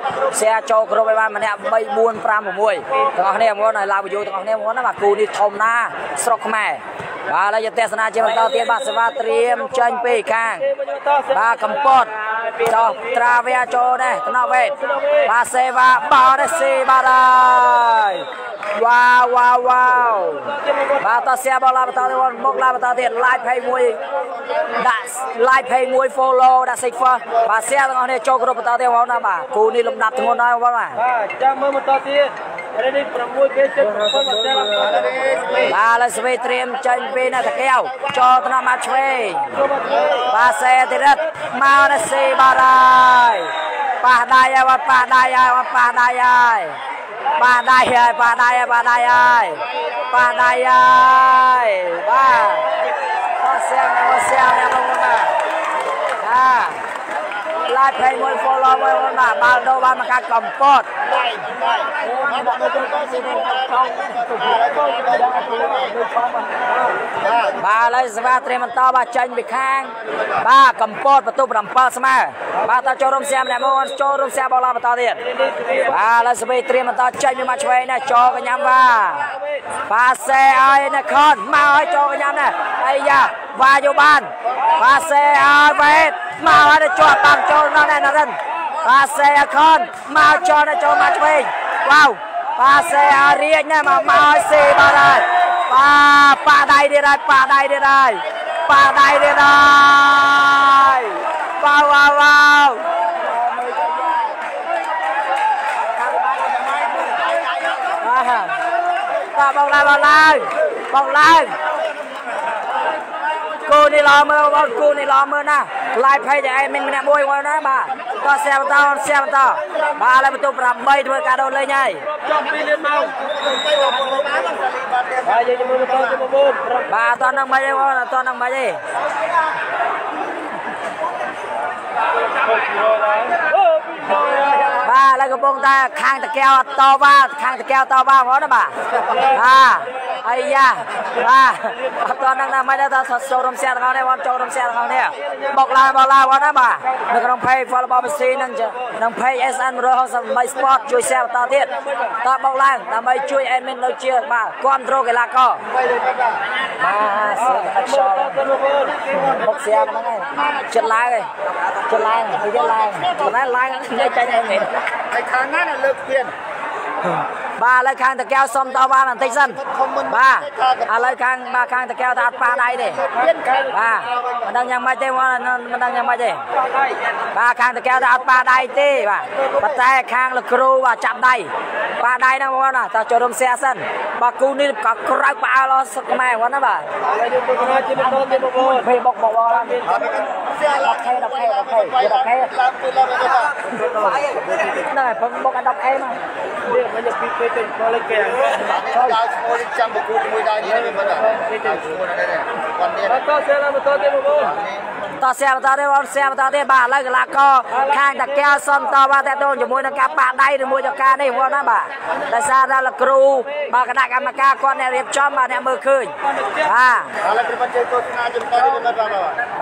share ចូលគ្រប់ឲ្យបានម្នាក់3 4 5 6ទាំងអស់គ្នាបងប្អូនឲ្យ live video ទាំងអស់គ្នាបងប្អូនណាបាទគូនេះធំណាស់ស្រុកខ្មែរបាទឥឡូវយកទស្សនាជាបន្តទៀតបាទសេវាត្រៀមចេញពីខាងបាទកម្ពុជាចោះត្រាវាចូលដែរតំណវេតបាទសេវាបោនេះស៊ីបាទហើយវ៉ាវវ៉ាវវ៉ាវបាទតោះសៀបបឡាបន្តទៀតមកឡាបន្តទៀត live page មួយដាក់ live page មួយ follow ដាក់ six for បាទសៀទាំងអស់គ្នាចូលគ្រប់បន្តទៀតបងណាបាទគូនេះលំដាប់ធ្ងន់ហើយបងបាទបាទចាំមើលបន្តទៀតនេះនេះ6គេចិត្ត7មកតែបាទបាទឥឡូវស្វេត្រៀមចេញពីណាតាកែវចូលតំណមកឆ្វេងបាទសេតិរិតមកណាសេបាទហើយប៉ះដៃហើយបាទប៉ះដៃហើយបាទប៉ះដៃហើយប៉ះដៃហើយប៉ះដៃហើយប៉ះដៃហើយប៉ះដៃហើយបាទអត់សៀងអត់សៀងណាបងប្អូនបាទហា ឡាយផ្លេមួយ follow មួយបងប្អូនបាទបាល់ដូរបានមកកាត់កំពតមកទៅទៅស៊ីទៅខំបាទបាទឥឡូវសេវាត្រៀមបន្តបាទចេញពីខាង បាទកំពតបន្ទុក7ស្មើបាទតើចូលរួមសៀមម្នាក់មកចូលរួមសៀមបោឡាបន្តទៀតបាទឥឡូវសេវាត្រៀមបន្តចេញពីមកឆ្វេងណាចូលកញ្ញាំបាទបាទសេឲ្យណាខនមកឲ្យចូលកញ្ញាំណាអាយ៉ាបាទយកបានបាទសេឲ្យវេតមកឲ្យទៅជាប់បាំងចូលដល់ណែនរិនបាទសេឲ្យខនមកចូលណាចូលមកឆ្វេងវ៉ាវបាទសេឲ្យរៀងណាមកមកឲ្យសេបាទហើយបាទប៉ាដៃទៀតហើយប៉ាដៃទៀតហើយប៉ាដៃទៀតហើយវ៉ាវវ៉ាវវ៉ាវបាទបងឡើងបងឡើងបងឡើង គូនេះល្អមើលបងគូនេះល្អមើលណា live page តែឯងមានម្នាក់មួយមកណាបាទតោះ share បន្ត share បន្តបាទឥឡូវបន្ទុក8ធ្វើការដូរលេងហើយចំពីលៀនមកបាទយើងមើលបន្តទៅបងប្អូនបាទអត់តនឹងមិនទេបងអត់តនឹងមិនទេអូពីមកបាទឥឡូវកំពុងតែខាងតកែវអត់តវ៉ាខាងតកែវតវ៉ាបងណាបាទបាទ អាយ៉ាបាទអត់តនឹងណាមិនទេតចូលរំសាទាំងអស់នេះបងចូលរំសាទាំងអស់នេះបោកឡើងបោកឡើងបងណាបាទនៅក្នុង page follow របស់ MC នឹងនឹង page SN 168 Sport ជួយ share បន្តទៀតតបោកឡើងដើម្បីជួយ admin ដូចជាបាទគ្រប់គ្រងកីឡាករបាទសើអត់ចូលទៅបងប្អូនមកស្រាប់ហ្នឹងហើយចិត្តឡើងហើយចិត្តឡើងទៅចិត្តឡើងប៉ុន្តែឡើងនិយាយចាញ់ឲ្យមែនហើយខាងណាលើកទៀត បាទឥឡូវខាងតកែវសុំតបានបន្តិចសិនបាទឥឡូវខាងបាទខាងតកែវថាអត់ប៉ះដៃទេបាទមិនដឹងយ៉ាងម៉េចទេបងមិនដឹងយ៉ាងម៉េចទេបាទខាងតកែវថាអត់ប៉ះដៃទេបាទប៉ុន្តែខាងលោកគ្រូបាទចាប់ដៃប៉ះដៃហ្នឹងបងណាតើចូលរួមសែសិនបាទគូនេះក៏ក្រៅផ្អើលសុខខ្មែរបងណាបាទហើយយើងទៅជាបន្តទៅបងប្អូនពេលបុកបុកឡើងមានអត់សៀឡា 10K 10K 10K 10K ឡើងទៅឡើងទៅបាទហ្នឹងហើយផងបុកឲ្យ 10K មកនេះមិនយកពីពេកទៅក៏លេខគេចូលឈ្មោះចាំប្រគួតជាមួយដែរនេះមិនដែរចូលឈ្មោះហ្នឹងដែរគាត់មានបាទតោះសេឡាបន្តទៅបងប្អូន តតសែបន្តទៀតបងសែបន្តទៀតបាទឥឡូវកីឡាករខាងតាកែវសុំតបាទតទៅជាមួយនឹងការប៉ះដៃជាមួយនឹងការនេះបងណាបាទដោយសារតែលោកគ្រូបាទគណៈកម្មការគាត់អ្នករៀបចំបាទអ្នកមើលឃើញបាទឥឡូវគ្រូបាត់ជ័យទស្សនាជំទាស់នេះបាទបាទ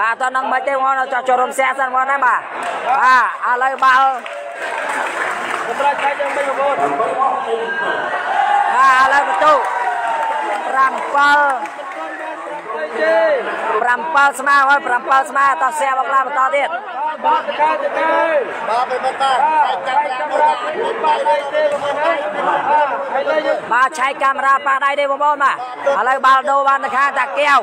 បាទតើនឹងមិនទេបងចោះចូលរំសាសិនបងណាបាទបាទឥឡូវបាល់សម្រាប់ឆែកយ៉ាងមិនបងប្អូនបាទឥឡូវបន្ទុ7 7ស្មើហើយ7ស្មើតសែបកឡាបន្តទៀតបាទតកាតកាបាទពេលបន្តតែចាំចាំកាមេរ៉ាពីបាយដៃទេបងប្អូនហើយឥឡូវយើងបាទឆែកកាមេរ៉ាប៉ះដៃទេបងប្អូនបាទឥឡូវបាល់ដូរបានទៅខាងតាកែវ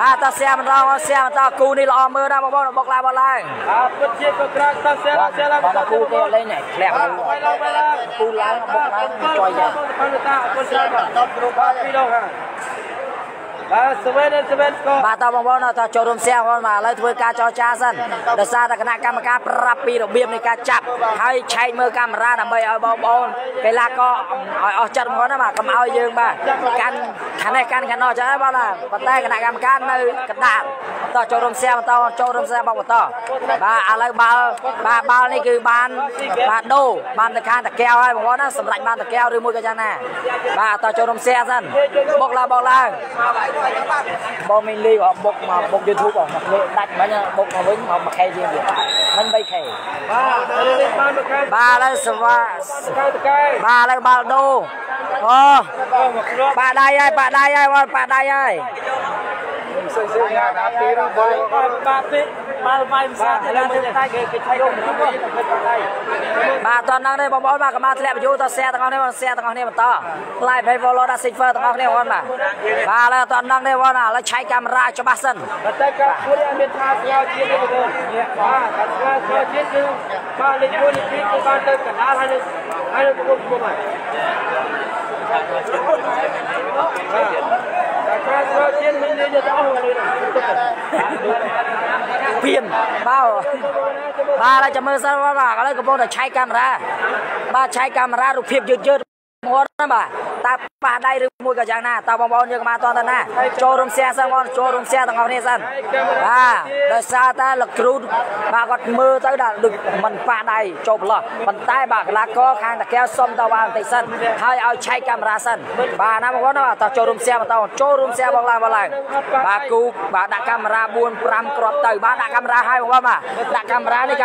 បាទតសែបន្តសែបន្តគូនេះល្អមើលណាបងប្អូនបុកឡាបាល់ឡើងអាពិតជាក៏ក្រាក់តសេឡាសេឡាបាទគូគេលេងនេះធ្លាក់បាទបាយឡើងបាយឡើងគូឡើងបុកឡើងចុយយ៉ាងបានតាអពុច្រើនបាទដល់គ្រូបាទពីរដងហើយ បាទ7 7ស្គរបាទតើបងប្អូនតើចូលរួមសៀងបងប្អូនបាទឥឡូវធ្វើការចរចាសិនដោយសារតែគណៈកម្មការប្រាប់ពីរបៀបនៃការចាប់ហើយឆែកមើលកាមេរ៉ាដើម្បីឲ្យបងប្អូនកីឡាករឲ្យអស់ចិត្តហ្មងណាបាទកុំឲ្យយើងបាទកាន់ខាងនេះកាន់ខាងនោះចឹងហើយបងណាប៉ុន្តែគណៈកម្មការនៅកណ្ដាលតើចូលរួមសៀងបន្តចូលរួមសៀងបងបន្តបាទឥឡូវបាល់បាទបាល់នេះគឺបានបាទដូរបានទៅខាងតាកែវហើយបងប្អូនណាសម្រាប់បានតាកែវឬមួយក៏យ៉ាងណាបាទតើចូលរួមសៀងសិនបុកឡើងបុកឡើងបងមីងលីក៏បុកមកបុក YouTube អស់មកលេដាច់មិញបុកមកវិញមកមួយខែជាងទៀតមិញ3ខែបាទនេះបានមកខាងបាទឥឡូវសវ៉ាកៅតកែបាទឥឡូវបាល់ដូអូអូមកគ្រាប់ប៉ាដៃហើយប៉ាដៃហើយបងប៉ាដៃហើយ សិសិយ៉ាដល់ពីរបងបាទបាទពីបាល់វាយផ្សារតែតែគេគេឆៃរំហ្នឹងគេតែបាទតោះហ្នឹងទេបងប្អូនបាទកម្មាធ្លាក់បញ្យូតសែទាំងអស់នេះបងសែទាំងអស់នេះបន្ត Live Pay Follow ដាក់ Safer ទាំងអស់គ្នាបងបាទបាទឥឡូវតោះហ្នឹងទេបងឥឡូវឆែកកាមេរ៉ាច្បាស់សិនតែកាគួរមានថាស្គាល់ជាតិទេបងប្អូនបាទកាស្គាល់ស្គាល់ជាតិគឺបាទលេខ1លេខ2គឺបានទៅកណ្ដាលហើយហើយទៅគុំគុំហើយបាទ តែកាស្គាល់ជាតិមិននិយាយទៅអស់ហើយភៀនបាទបាទឥឡូវចាំមើលសិនបងបាទឥឡូវកំពុងតែឆែកកាមេរ៉ាបាទឆែកកាមេរ៉ារូបភាពយឺតយឺតមកណាបាទ តើប៉ះដៃឬមួយក៏យ៉ាងណាតើបងប្អូនយើងមកតទៅណាចូលរួមសែសិនបងចូលរួមសែទាំងអស់គ្នាសិនបាទដោយសារតែលោកគ្រូបាទគាត់មើលទៅដល់ដូចមិនប៉ះដៃចូលប្រឡោះប៉ុន្តែបាទកីឡាករខាងតាកែវសុំទៅបានបន្តិចសិនហើយឲ្យឆែកកាមេរ៉ាសិនបាទណាបងប្អូនណាបាទតើចូលរួមសែបន្តចូលរួមសែបងឡើងបងឡើងបាទគូបាទដាក់កាមេរ៉ា4 5គ្រាប់ទៅបាទដាក់កាមេរ៉ាឲ្យបងប្អូនបាទដាក់កាមេរ៉ានេះ